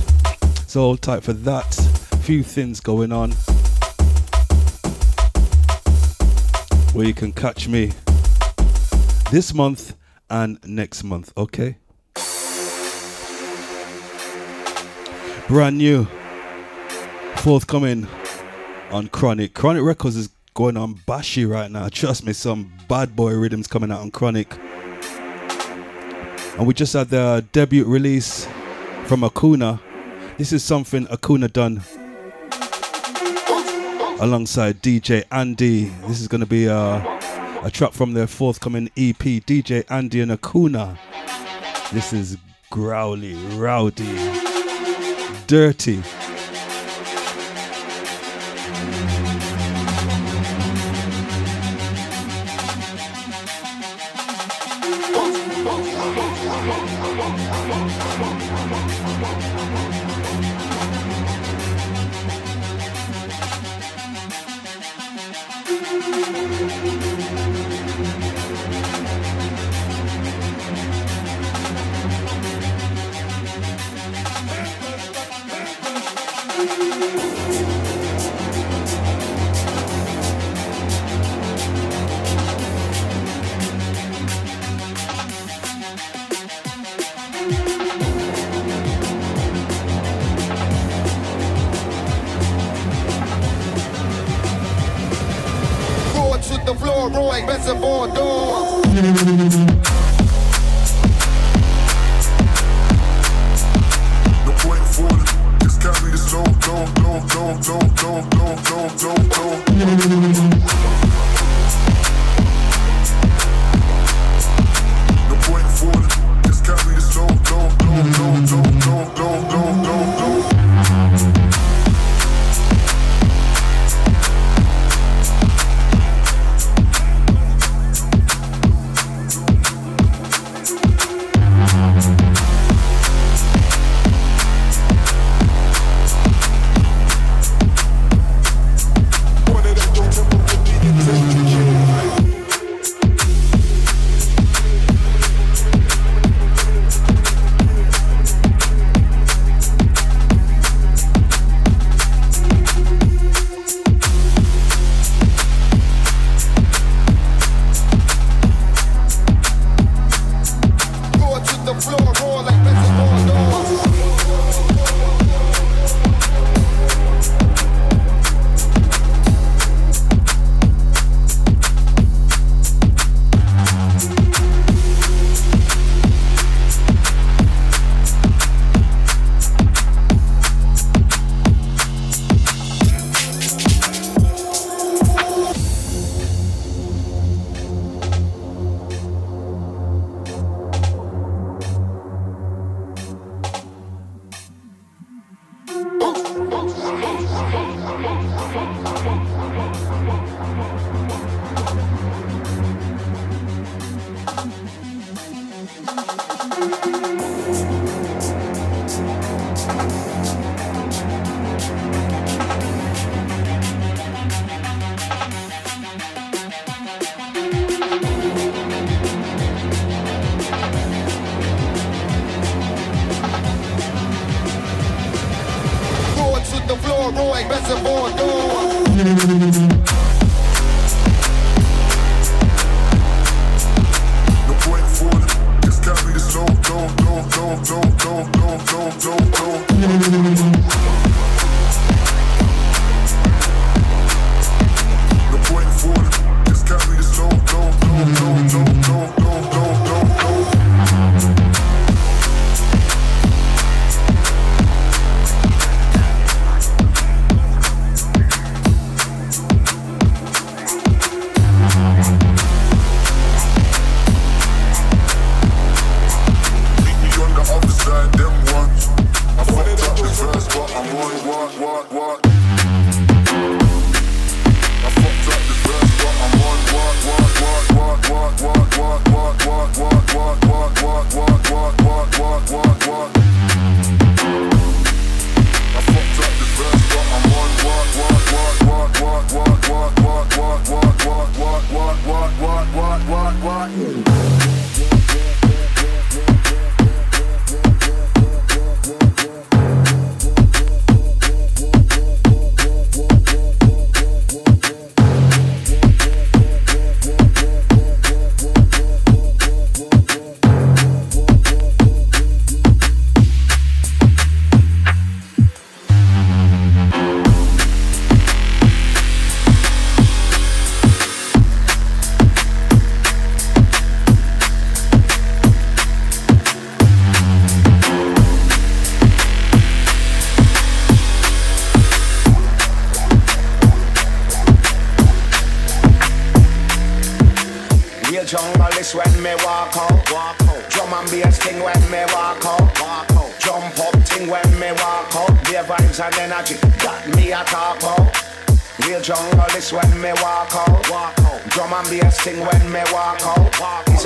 Speaker 1: So hold tight for that. Few things going on. Where you can catch me this month and next month, okay? Brand new, forthcoming on Chronic. Chronic Records is going on bashy right now. Trust me, some bad boy rhythms coming out on Chronic. And we just had the debut release from Akuna. This is something Akuna done alongside DJ Andy. This is going to be a, a track from their forthcoming EP, DJ Andy and Akuna. This is growly, rowdy, dirty.
Speaker 9: bordeaux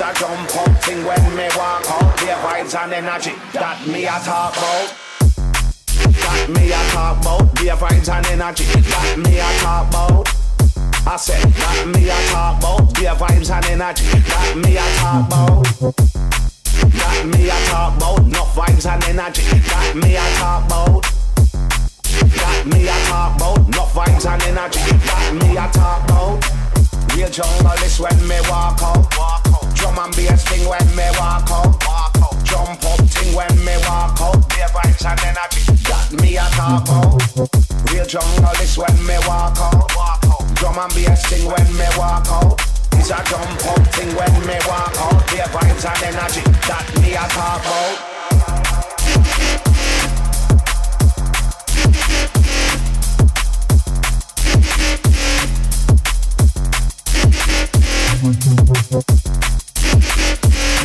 Speaker 9: out. Walk a jump up thing when me walk out. Beer vibes and energy that me a talk about. That me a talk about. Beer vibes and energy that me a talk about. I said, that me a talk about Beer vibes and energy That me a talk about That me a talk about Enough vibes and energy That me a talk about That me a talk about Enough vibes and energy That me a talk about Real jungle is when me walk out Drum and bass thing when me walk out Jump up thing when me walk out Beer vibes and energy That me a talk about Real jungle when me walk out Drum and bass thing when me walk out. It's a jump up thing when me walk out. Beer vibes and energy that me a talk about. That yeah.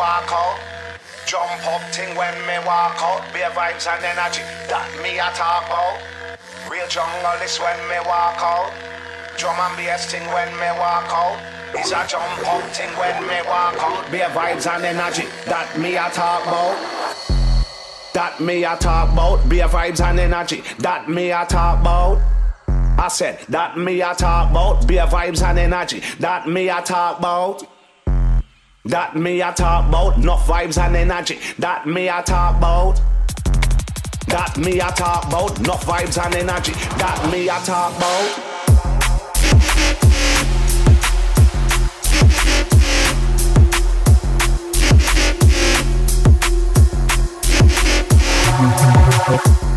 Speaker 9: Walk out. Jump up thing when me walk out. Beer vibes and energy that me a talk about. Real jungle is when me walk out. Drum and bass thing when me walk out. It's a jump up thing when me walk out. Beer vibes and energy that me a talk about. That me a talk about. Beer vibes and energy that me a talk about. I said that me a talk about beer vibes and energy. That me a talk about. That me I talk about enough vibes and energy. That me I talk about. That me I talk about enough vibes and energy. That me I talk about.
Speaker 10: tough
Speaker 1: mm-hmm.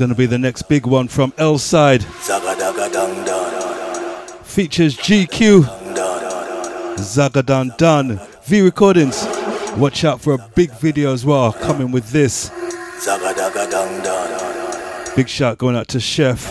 Speaker 1: Going to be the next big one from L-Side. Features GQ, Zagadan Dan, V Recordings. Watch out for a big video as well coming with this. Big shout going out to Chef.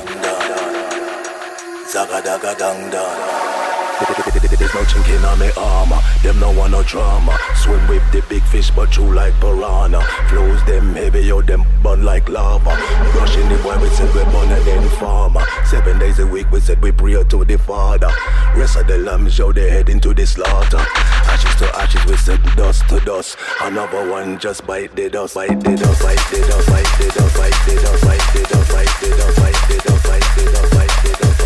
Speaker 10: There's no chink in on me armor. Them no want no drama. Swim with the big fish, but you like piranha. Flows them heavy, yo, them burn like lava. Rushing the boy, we said we born and then farmer. Seven days a week, we said we pray to the Father. Rest of the lambs, yo, they head into the slaughter. Ashes to ashes, we said dust to dust. Another one just bite bite the dust, bite the dust, bite the dust, bite the dust, bite the dust, bite the dust, bite the dust, bite the dust, bite the dust, bite the dust,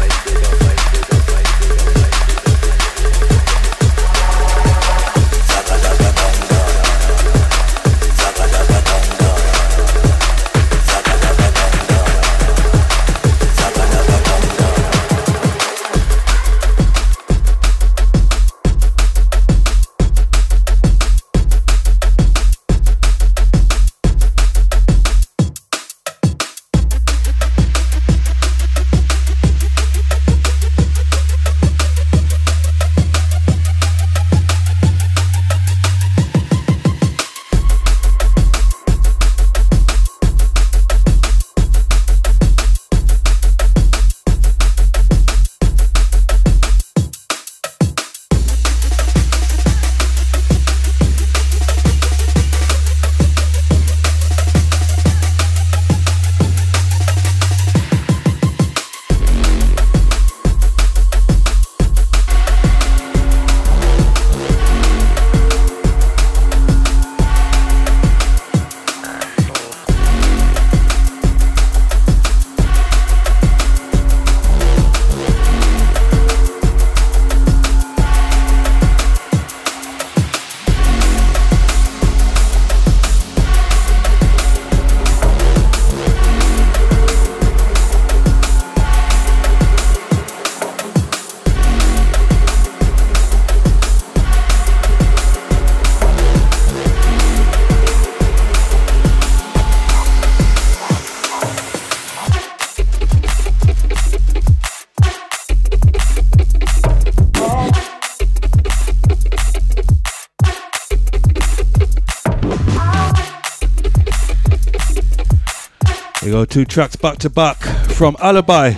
Speaker 1: two tracks back to back from Alibi.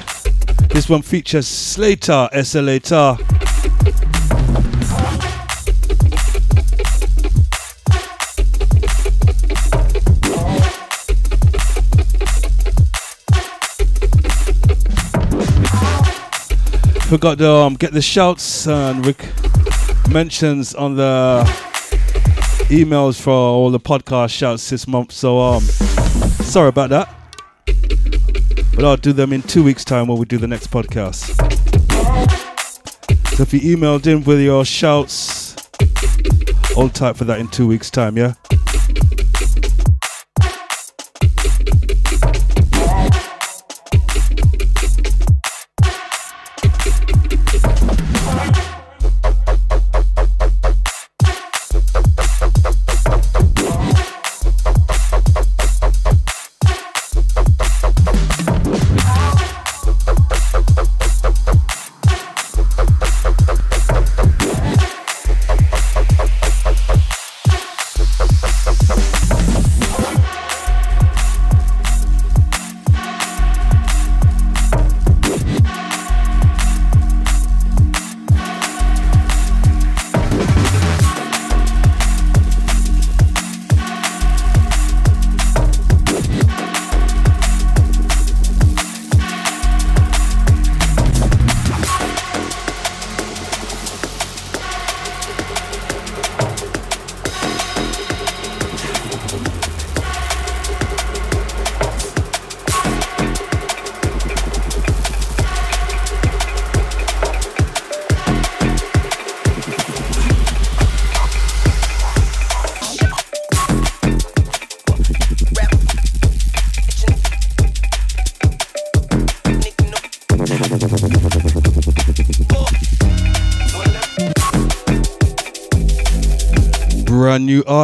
Speaker 1: This one features Sl8r, SLA Tar. Forgot to um, get the shouts and rec- mentions on the emails for all the podcast shouts this month. So um, sorry about that. But I'll do them in two weeks' time when we do the next podcast. So if you emailed in with your shouts, hold tight for that in two weeks' time, yeah?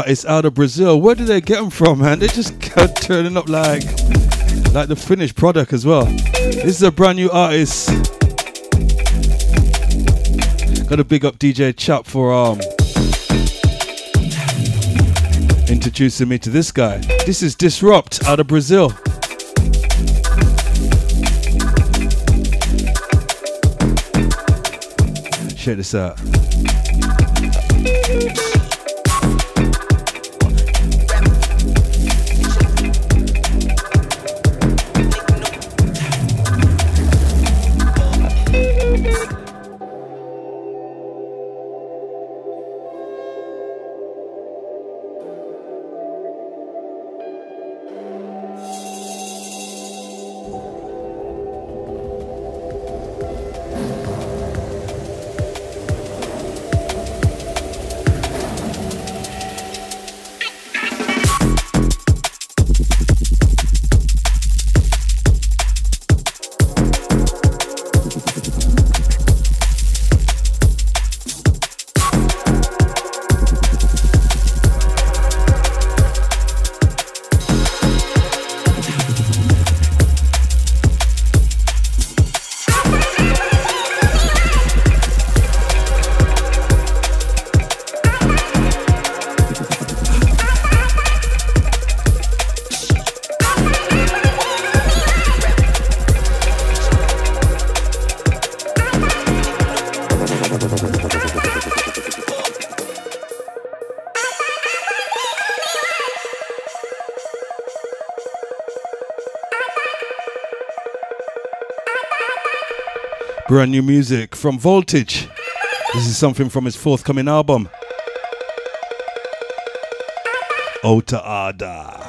Speaker 1: Artists out of Brazil. Where do they get them from, man? They just kept turning up like like the finished product as well. This is a brand new artist. Got to big up DJ Chap for um introducing me to this guy. This is Disrupt out of Brazil. Check this out. Brand new music from Voltage. This is something from his forthcoming album. Ota Ada.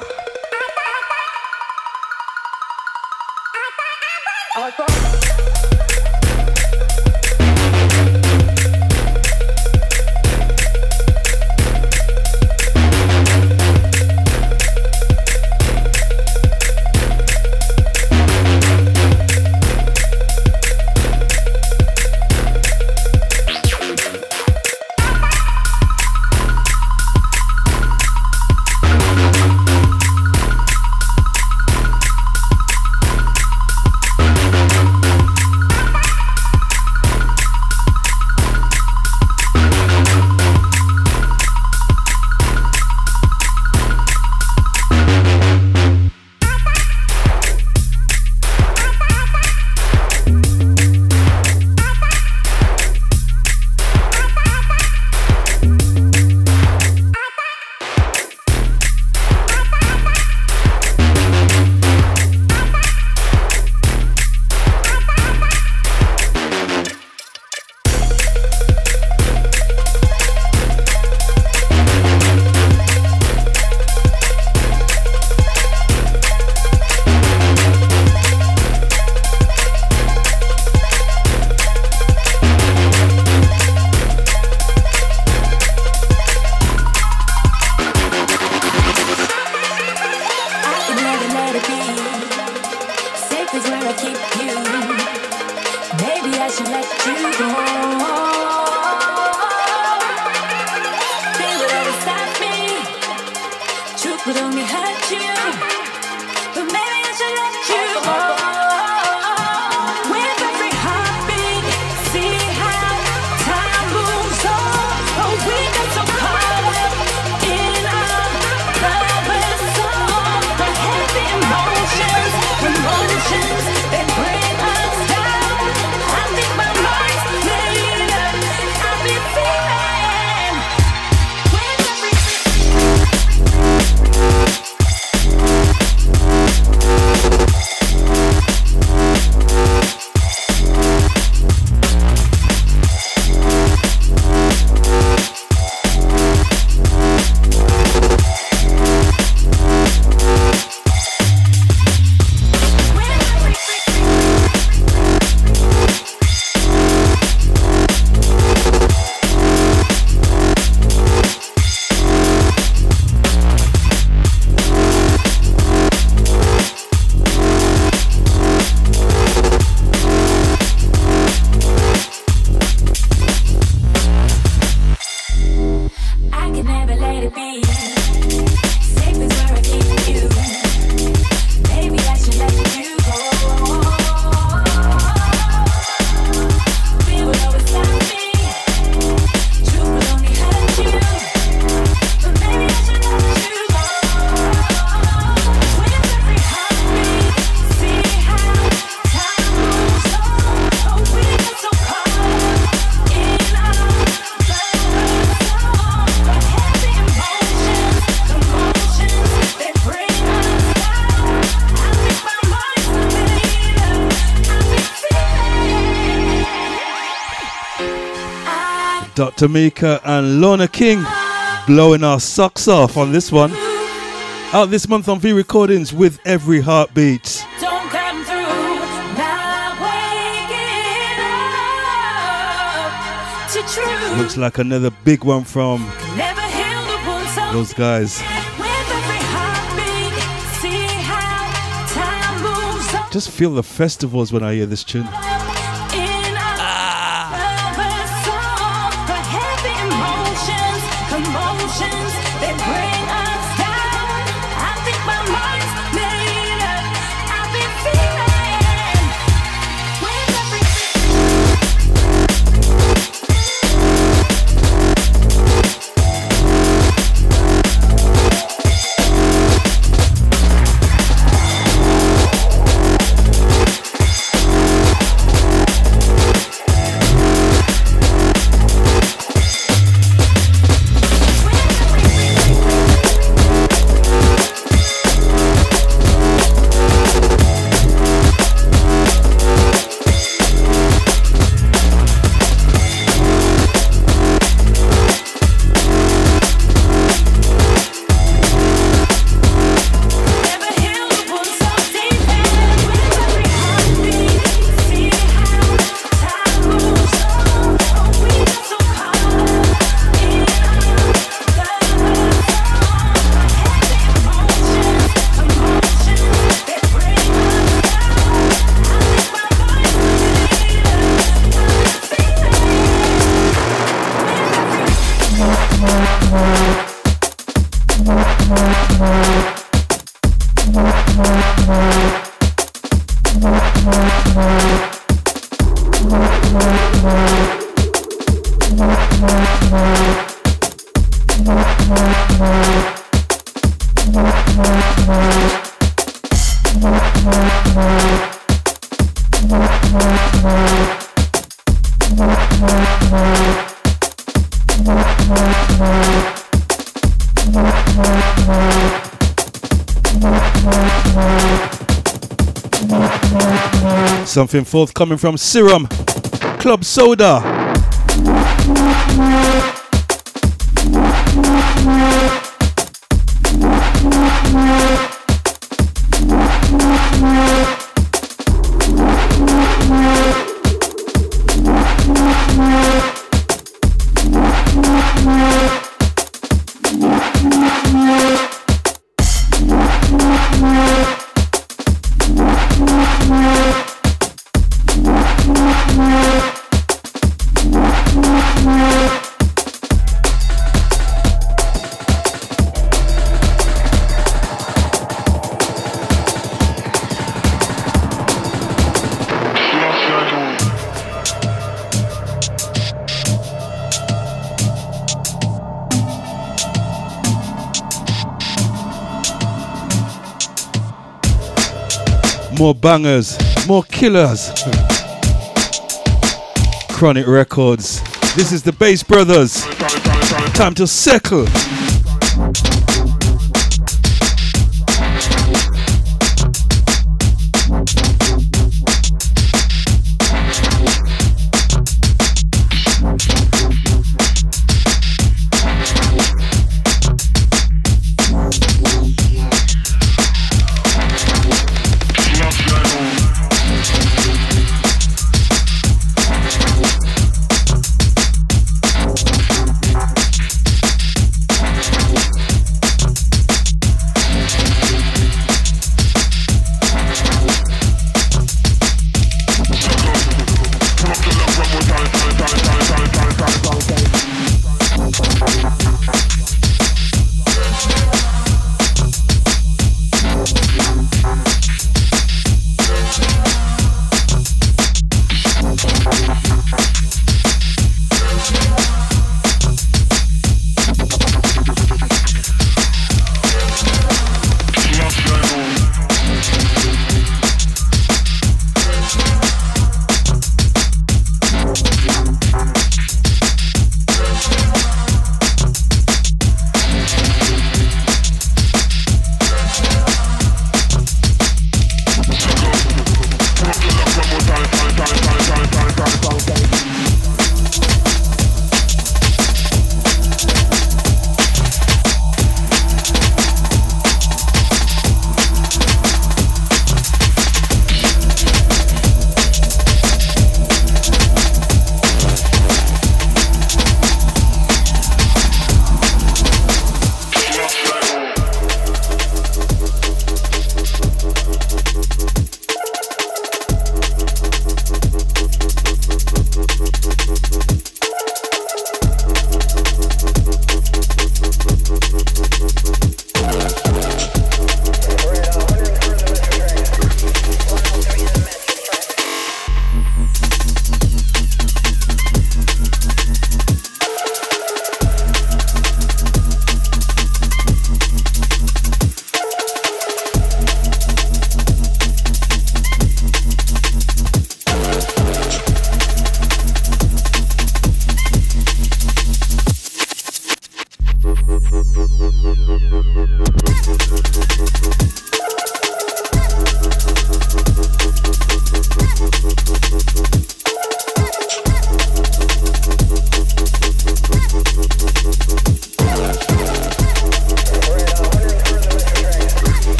Speaker 1: Dr. Meaker and Lorna King blowing our socks off on this one. Out this month on V Recordings with every heartbeat.
Speaker 7: Through. Not waking up to truth.
Speaker 1: Looks like another big one from
Speaker 7: Never heal the wounds of
Speaker 1: those guys.
Speaker 7: with every heartbeat. See how time moves on
Speaker 1: Just feel the festivals when I hear this tune. Something forthcoming from Serum, Club Soda. Bangers, more killers. Chronic Records. This is the Bass Brothers. Time to settle.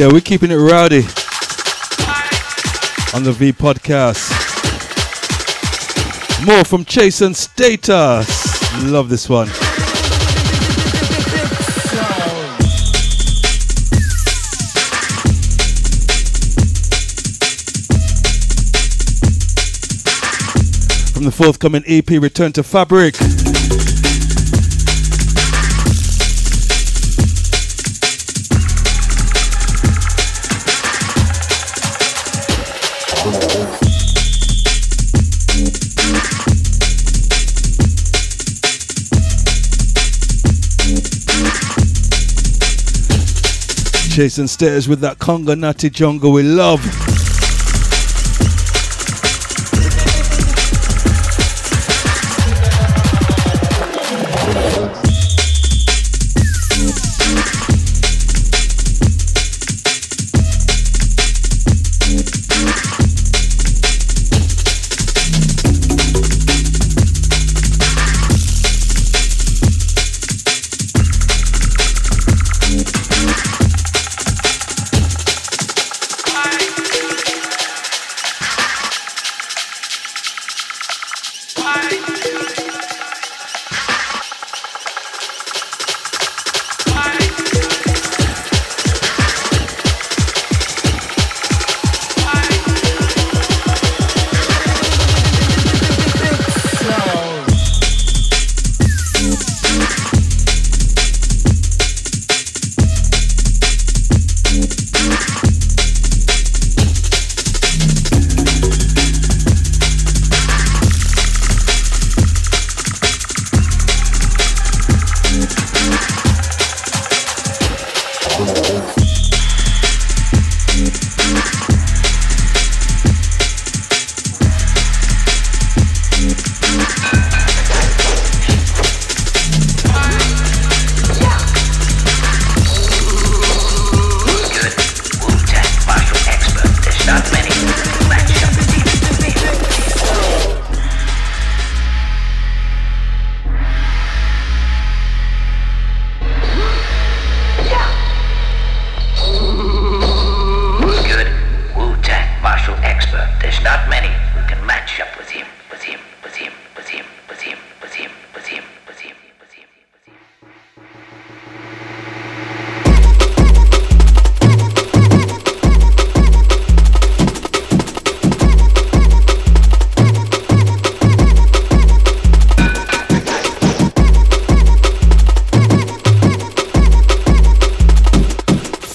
Speaker 1: Yeah, we're keeping it rowdy on the V podcast. More from Chase and Status. Love this one. From the forthcoming EP Return to Fabric. Chase and Status with that conga natty jungle we love.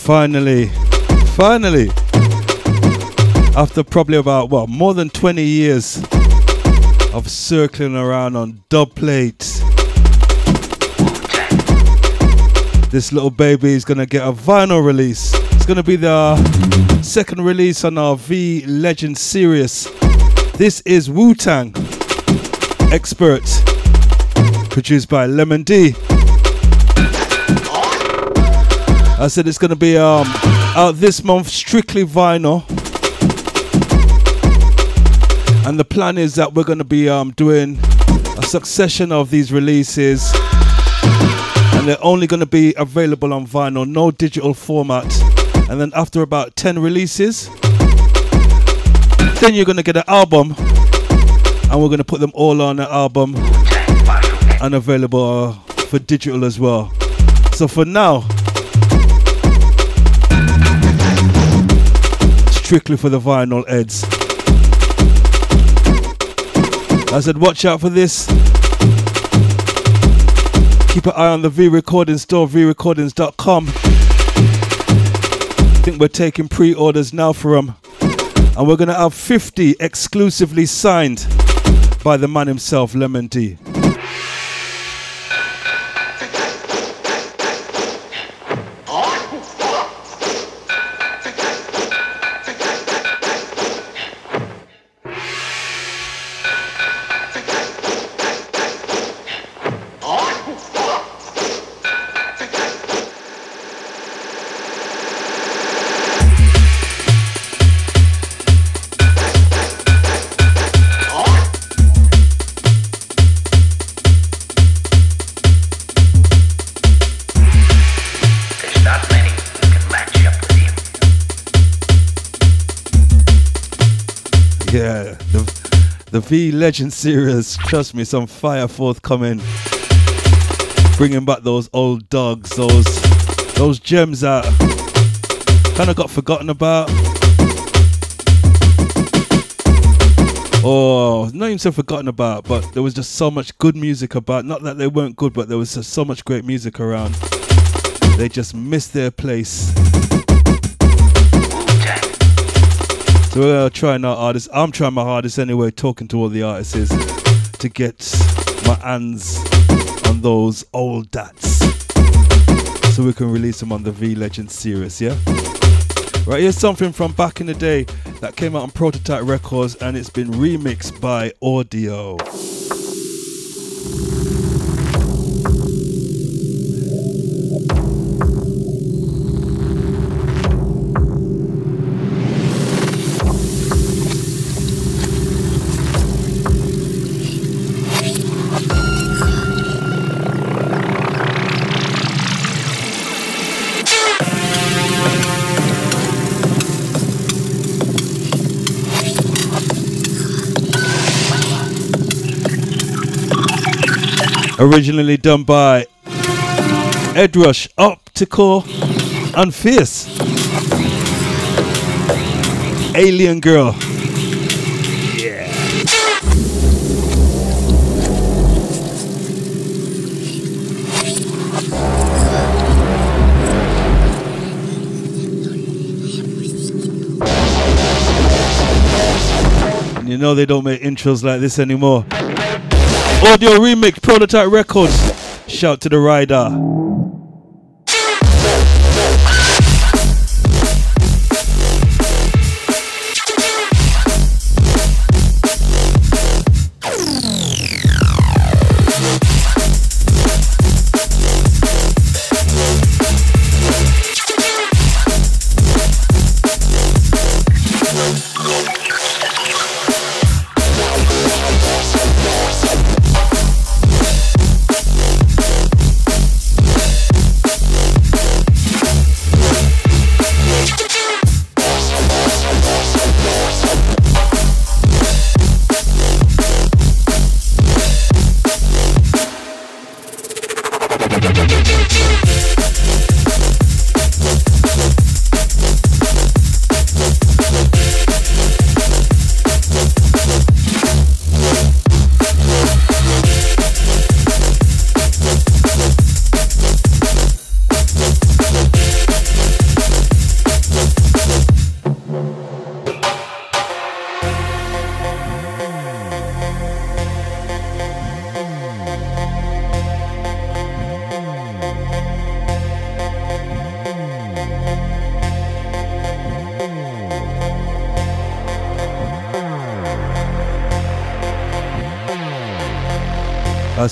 Speaker 1: Finally, finally, after probably about what more than 20 years of circling around on dub plates, this little baby is gonna get a vinyl release. It's gonna be the second release on our V Legend series. This is Wu Tang Expert, produced by Lemon D. I said it's gonna be um out this month, strictly vinyl. And the plan is that we're gonna be um doing a succession of these releases. And they're only gonna be available on vinyl, no digital format. And then after about 10 releases, then you're gonna get an album. And we're gonna put them all on an album and available uh, for digital as well. So for now, strictly for the vinyl eds. I said, watch out for this. Keep an eye on the V Recording store, vrecordings.com. I think we're taking pre orders now for them. And we're going to have 50 exclusively signed by the man himself, Lemon D. V Legend series. Trust me, some fire forthcoming. Bringing back those old dogs, those those gems that kind of got forgotten about. Oh, not even so forgotten about, but there was just so much good music about. Not that they weren't good, but there was just so much great music around. They just missed their place. So we're trying our hardest. I'm trying my hardest anyway, talking to all the artists to get my hands on those old dats. So we can release them on the V Legend series, yeah? Right, here's something from back in the day that came out on Prototype Records and it's been remixed by Audio. Originally done by Ed Rush, Optical, and Fierce. Alien Girl. You know they don't make intros like this anymore. Audio remix, prototype records. Shout to the rider.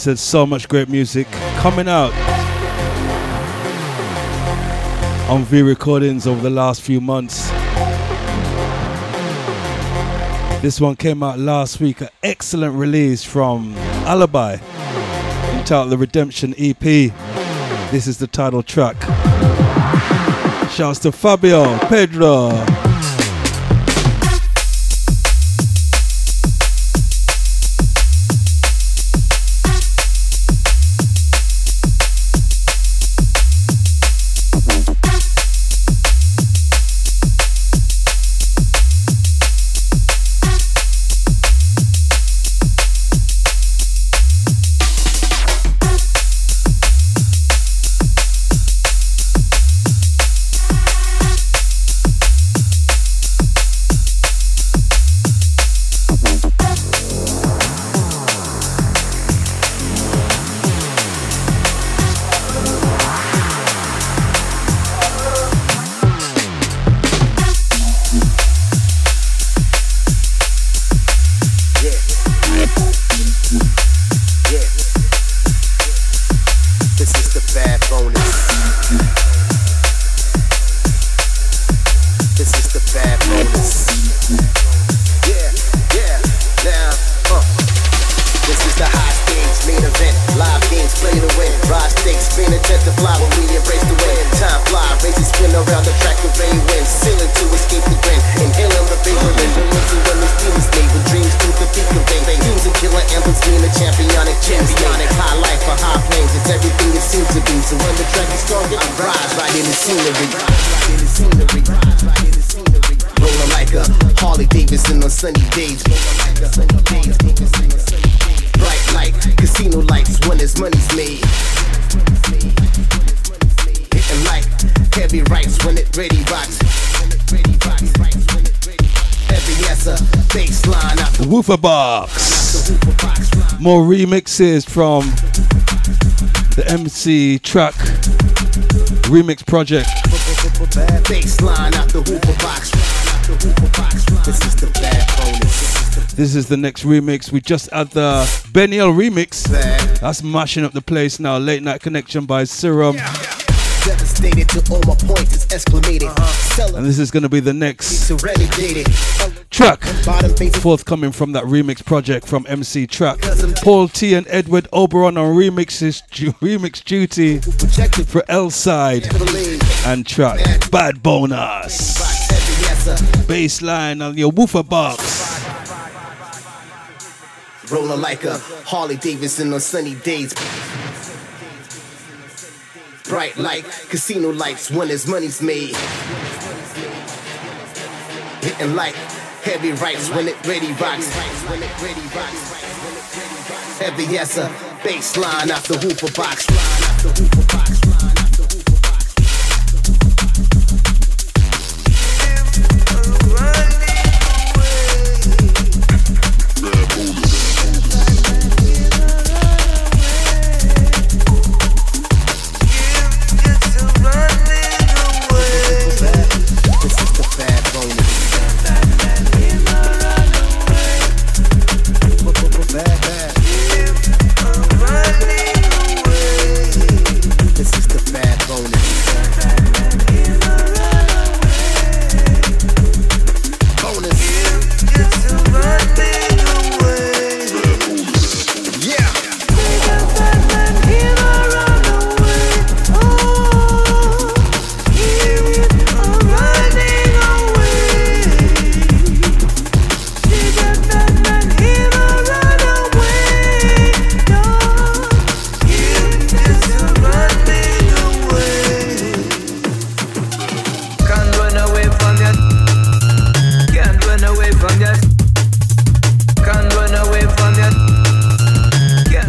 Speaker 1: Said so much great music coming out on V recordings over the last few months. This one came out last week, an excellent release from Alibi, entitled The Redemption EP. This is the title track. Shouts to Fabio, Pedro, More remixes from the MC Track Remix Project.
Speaker 11: This is the
Speaker 1: next remix. We just had the Beniel remix. That's mashing up the place now. Late Night Connection by Serum. And this is going to be the next Track forthcoming from that remix project from MC Track. Paul T and Edward Oberon on remixes, remix duty for L-Side and Track. Bad bonus. Baseline on your woofer box.
Speaker 11: Rolling like a Harley Davidson on sunny days bright light. Casino lights when his money's made. Hitting like Heavy rights when it ready rocks. Heavy yes, a baseline off the hooper box.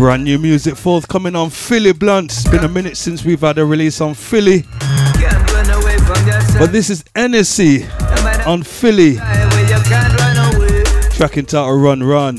Speaker 1: Brand new music forthcoming on Philly Blunt. It's been a minute since we've had a release on Philly. But this is NSC on Philly.
Speaker 12: Tracking title: Run
Speaker 1: Run.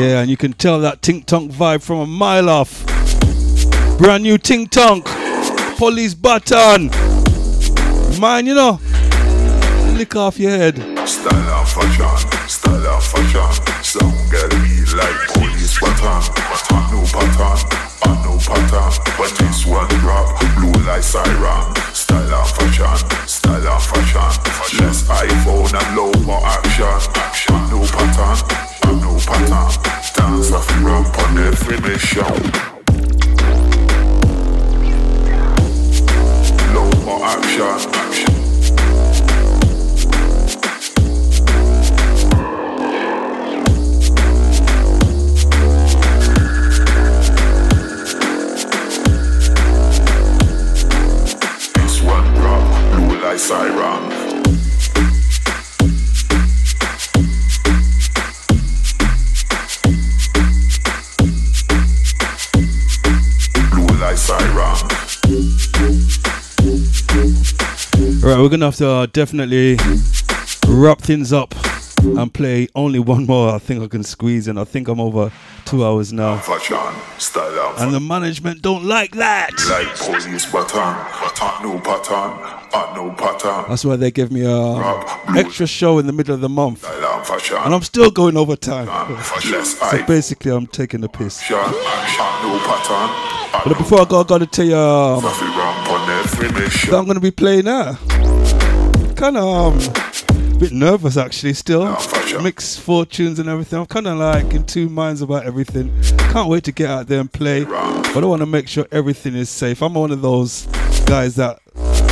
Speaker 1: Yeah, and you can tell that Tink Tonk vibe from a mile off. Brand new Tink Tonk, police button. Mine, you know, lick off your head.
Speaker 13: Style of fashion, style of fashion. Some girl be like police button, button, no pattern. I no pattern, but this one drop blue like siren. Style and fashion, style and fashion. Less iPhone and lower action. Action no pattern. Dance off the ramp
Speaker 1: gonna have to uh, definitely wrap things up and play only one more. I think I can squeeze in. I think I'm over two hours now.
Speaker 13: And
Speaker 1: the management don't like that.
Speaker 13: Like police pattern, pattern no pattern, at no pattern.
Speaker 1: That's why they give me a extra show in the middle of the month.
Speaker 13: And
Speaker 1: I'm still going over time. So basically, I'm taking the piss.
Speaker 13: action, action no pattern.
Speaker 1: But before I go, I gotta tell you um,
Speaker 13: Coffee ramp on every mission.
Speaker 1: that I'm gonna be playing now. Kind of um, bit nervous actually. Still mixed fortunes and everything. I'm kind of like in two minds about everything. Can't wait to get out there and play. But I want to make sure everything is safe. I'm one of those guys that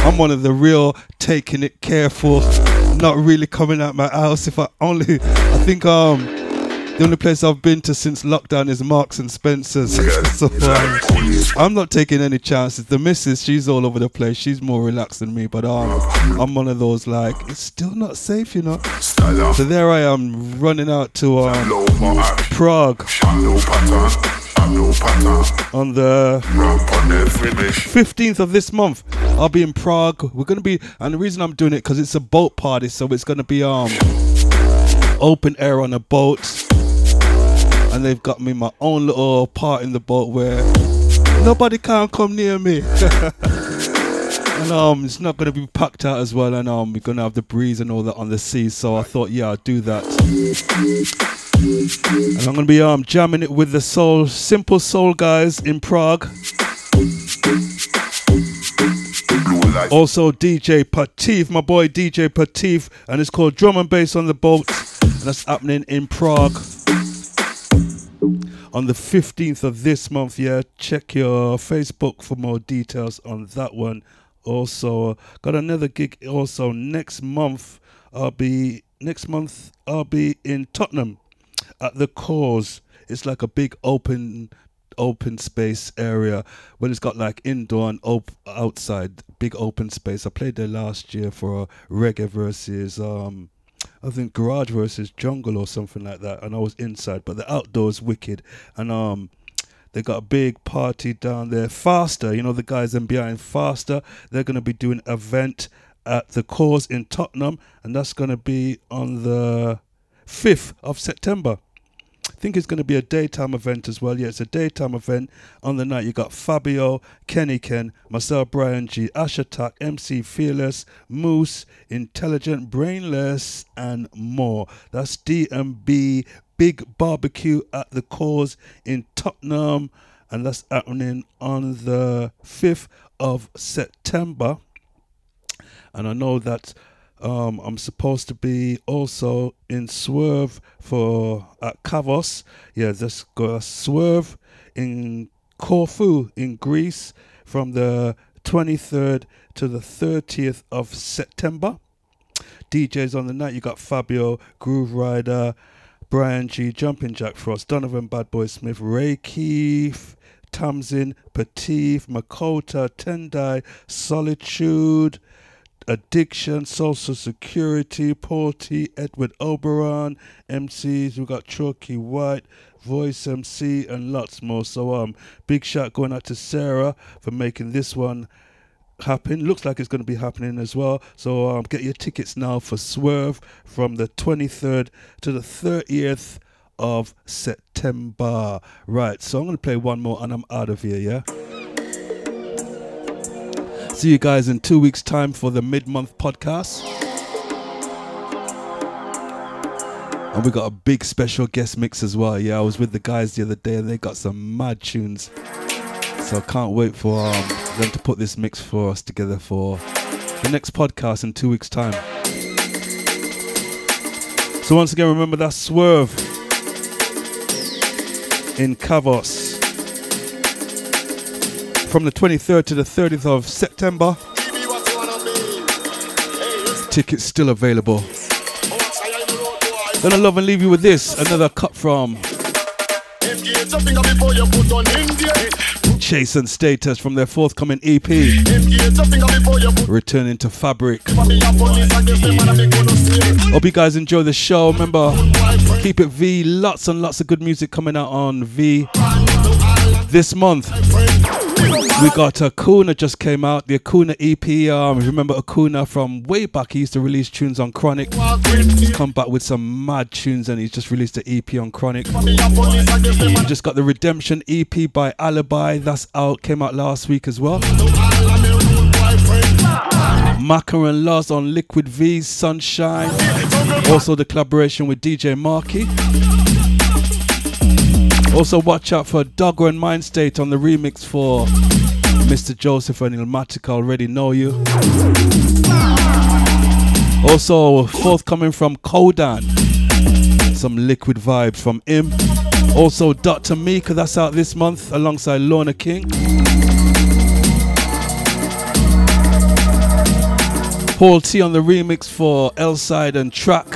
Speaker 1: I'm one of the real taking it careful, not really coming out my house. If I only, I think um. The only place I've been to since lockdown is Marks and Spencer's. so um, I'm not taking any chances. The missus, she's all over the place. She's more relaxed than me, but um, I'm one of those like it's still not safe, you know. So there I am running out to um, Prague
Speaker 13: No pattern, no pattern.
Speaker 1: on the
Speaker 13: Ramp on every mission.
Speaker 1: 15th of this month. I'll be in Prague. We're gonna be, and the reason I'm doing it because it's a boat party, so it's gonna be um open air on a boat, and they've got me my own little part in the boat where nobody can come near me. and um, it's not gonna be packed out as well, and um, we're gonna have the breeze and all that on the sea. So I thought, yeah, I'll do that. And I'm gonna be um jamming it with the soul, simple soul guys in Prague. Also DJ Patif, my boy DJ Patif, and it's called Drum and Bass on the Boat, and that's happening in Prague on the 15th of this month. Yeah, check your Facebook for more details on that one. Also, got another gig also next month. I'll be next month. I'll be in Tottenham at the Cause. It's like a big open open space area where it's got like indoor and op- outside big open space. I played there last year for reggae versus um I think garage versus jungle or something like that and I was inside but the outdoors wicked and um they got a big party down there faster. You know the guys in behind faster. They're going to be doing event at the cause in Tottenham and that's going to be on the 5th of September I think it's going to be a daytime event as well. Yeah, it's a daytime event. On the night, you got Fabio, Kenny Ken, myself, Bryan Gee, Ash Attack, MC Fearless, Moose, Intelligent, Brainless, and more. That's D&B Big Barbecue at the Cause in Tottenham, and that's happening on the 5th of September. And I know that um, I'm supposed to be also in Swerve for at Kavos. Yeah, this go Swerve in Corfu in Greece from the 23rd to the 30th of September. DJs on the night you got Fabio, Groove Rider, Bryan Gee, Jumping Jack Frost, Donovan Bad Boy Smith, Ray Keith, Tamzin, Patif, Makoto, Tendai, Solitude, Addiction, Social Security, Porty, Edward Oberon, MCs, we got Chalky White, Voice MC, and lots more. So um big shout going out to Sarah for making this one happen. Looks like it's going to be happening as well. So um, get your tickets now for Swerve from the 23rd to the 30th of September. Right, so I'm going to play one more and I'm out of here, yeah? See you guys in two weeks' time for the mid month podcast. And we got a big special guest mix as well. Yeah, I was with the guys the other day and they got some mad tunes. So I can't wait for um, them to put this mix for us together for the next podcast in two weeks' time. So once again, remember that Swerve in Kavos from the 23rd to the 30th of September. Tickets still available. Gonna love and leave you with this. Another cut from Chase and Status from their forthcoming EP. Returning to Fabric. Hope you guys enjoy the show. Remember, keep it V. Lots and lots of good music coming out on V this month. We got Akuna just came out, the Akuna EP. Um, remember Akuna from way back? He used to release tunes on Chronic. He's come back with some mad tunes, and he's just released an EP on Chronic. We just got the Redemption EP by Alibi. That's out, came out last week as well. Macaron Lost on Liquid V, Sunshine. Also the collaboration with DJ Marky. Also watch out for Dogger and Mindstate on the remix for Mr. Joseph and Illmatika already know you. Also forthcoming from Kodan. Some liquid vibes from him. Also Dr. Meaker, that's out this month alongside Lorna King. Paul T on the remix for L-Side and Track.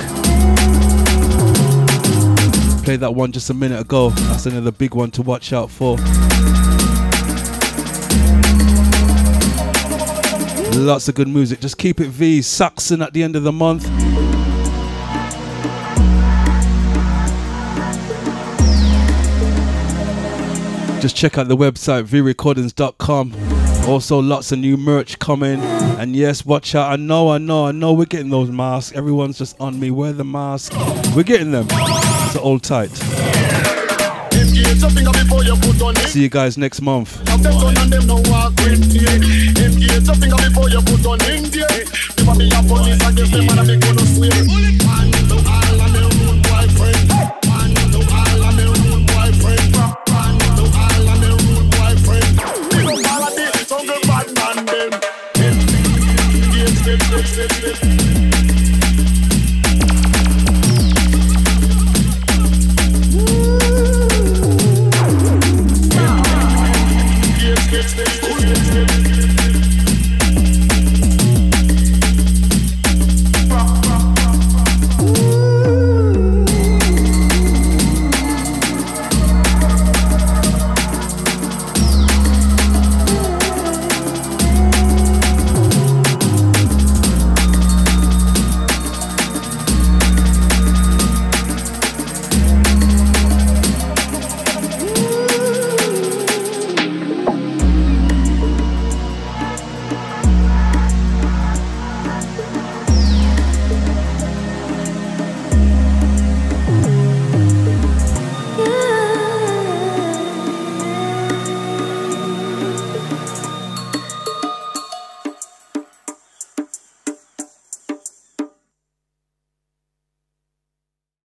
Speaker 1: Played that one just a minute ago. That's another big one to watch out for. Lots of good music. Just keep it V. Saxon at the end of the month. Just check out the website vrecordings.com. Also, lots of new merch coming. And yes, watch out. I know, I know, I know we're getting those masks. Everyone's just on me. Wear the mask. We're getting them. So hold tight. See you guys next month.
Speaker 14: Them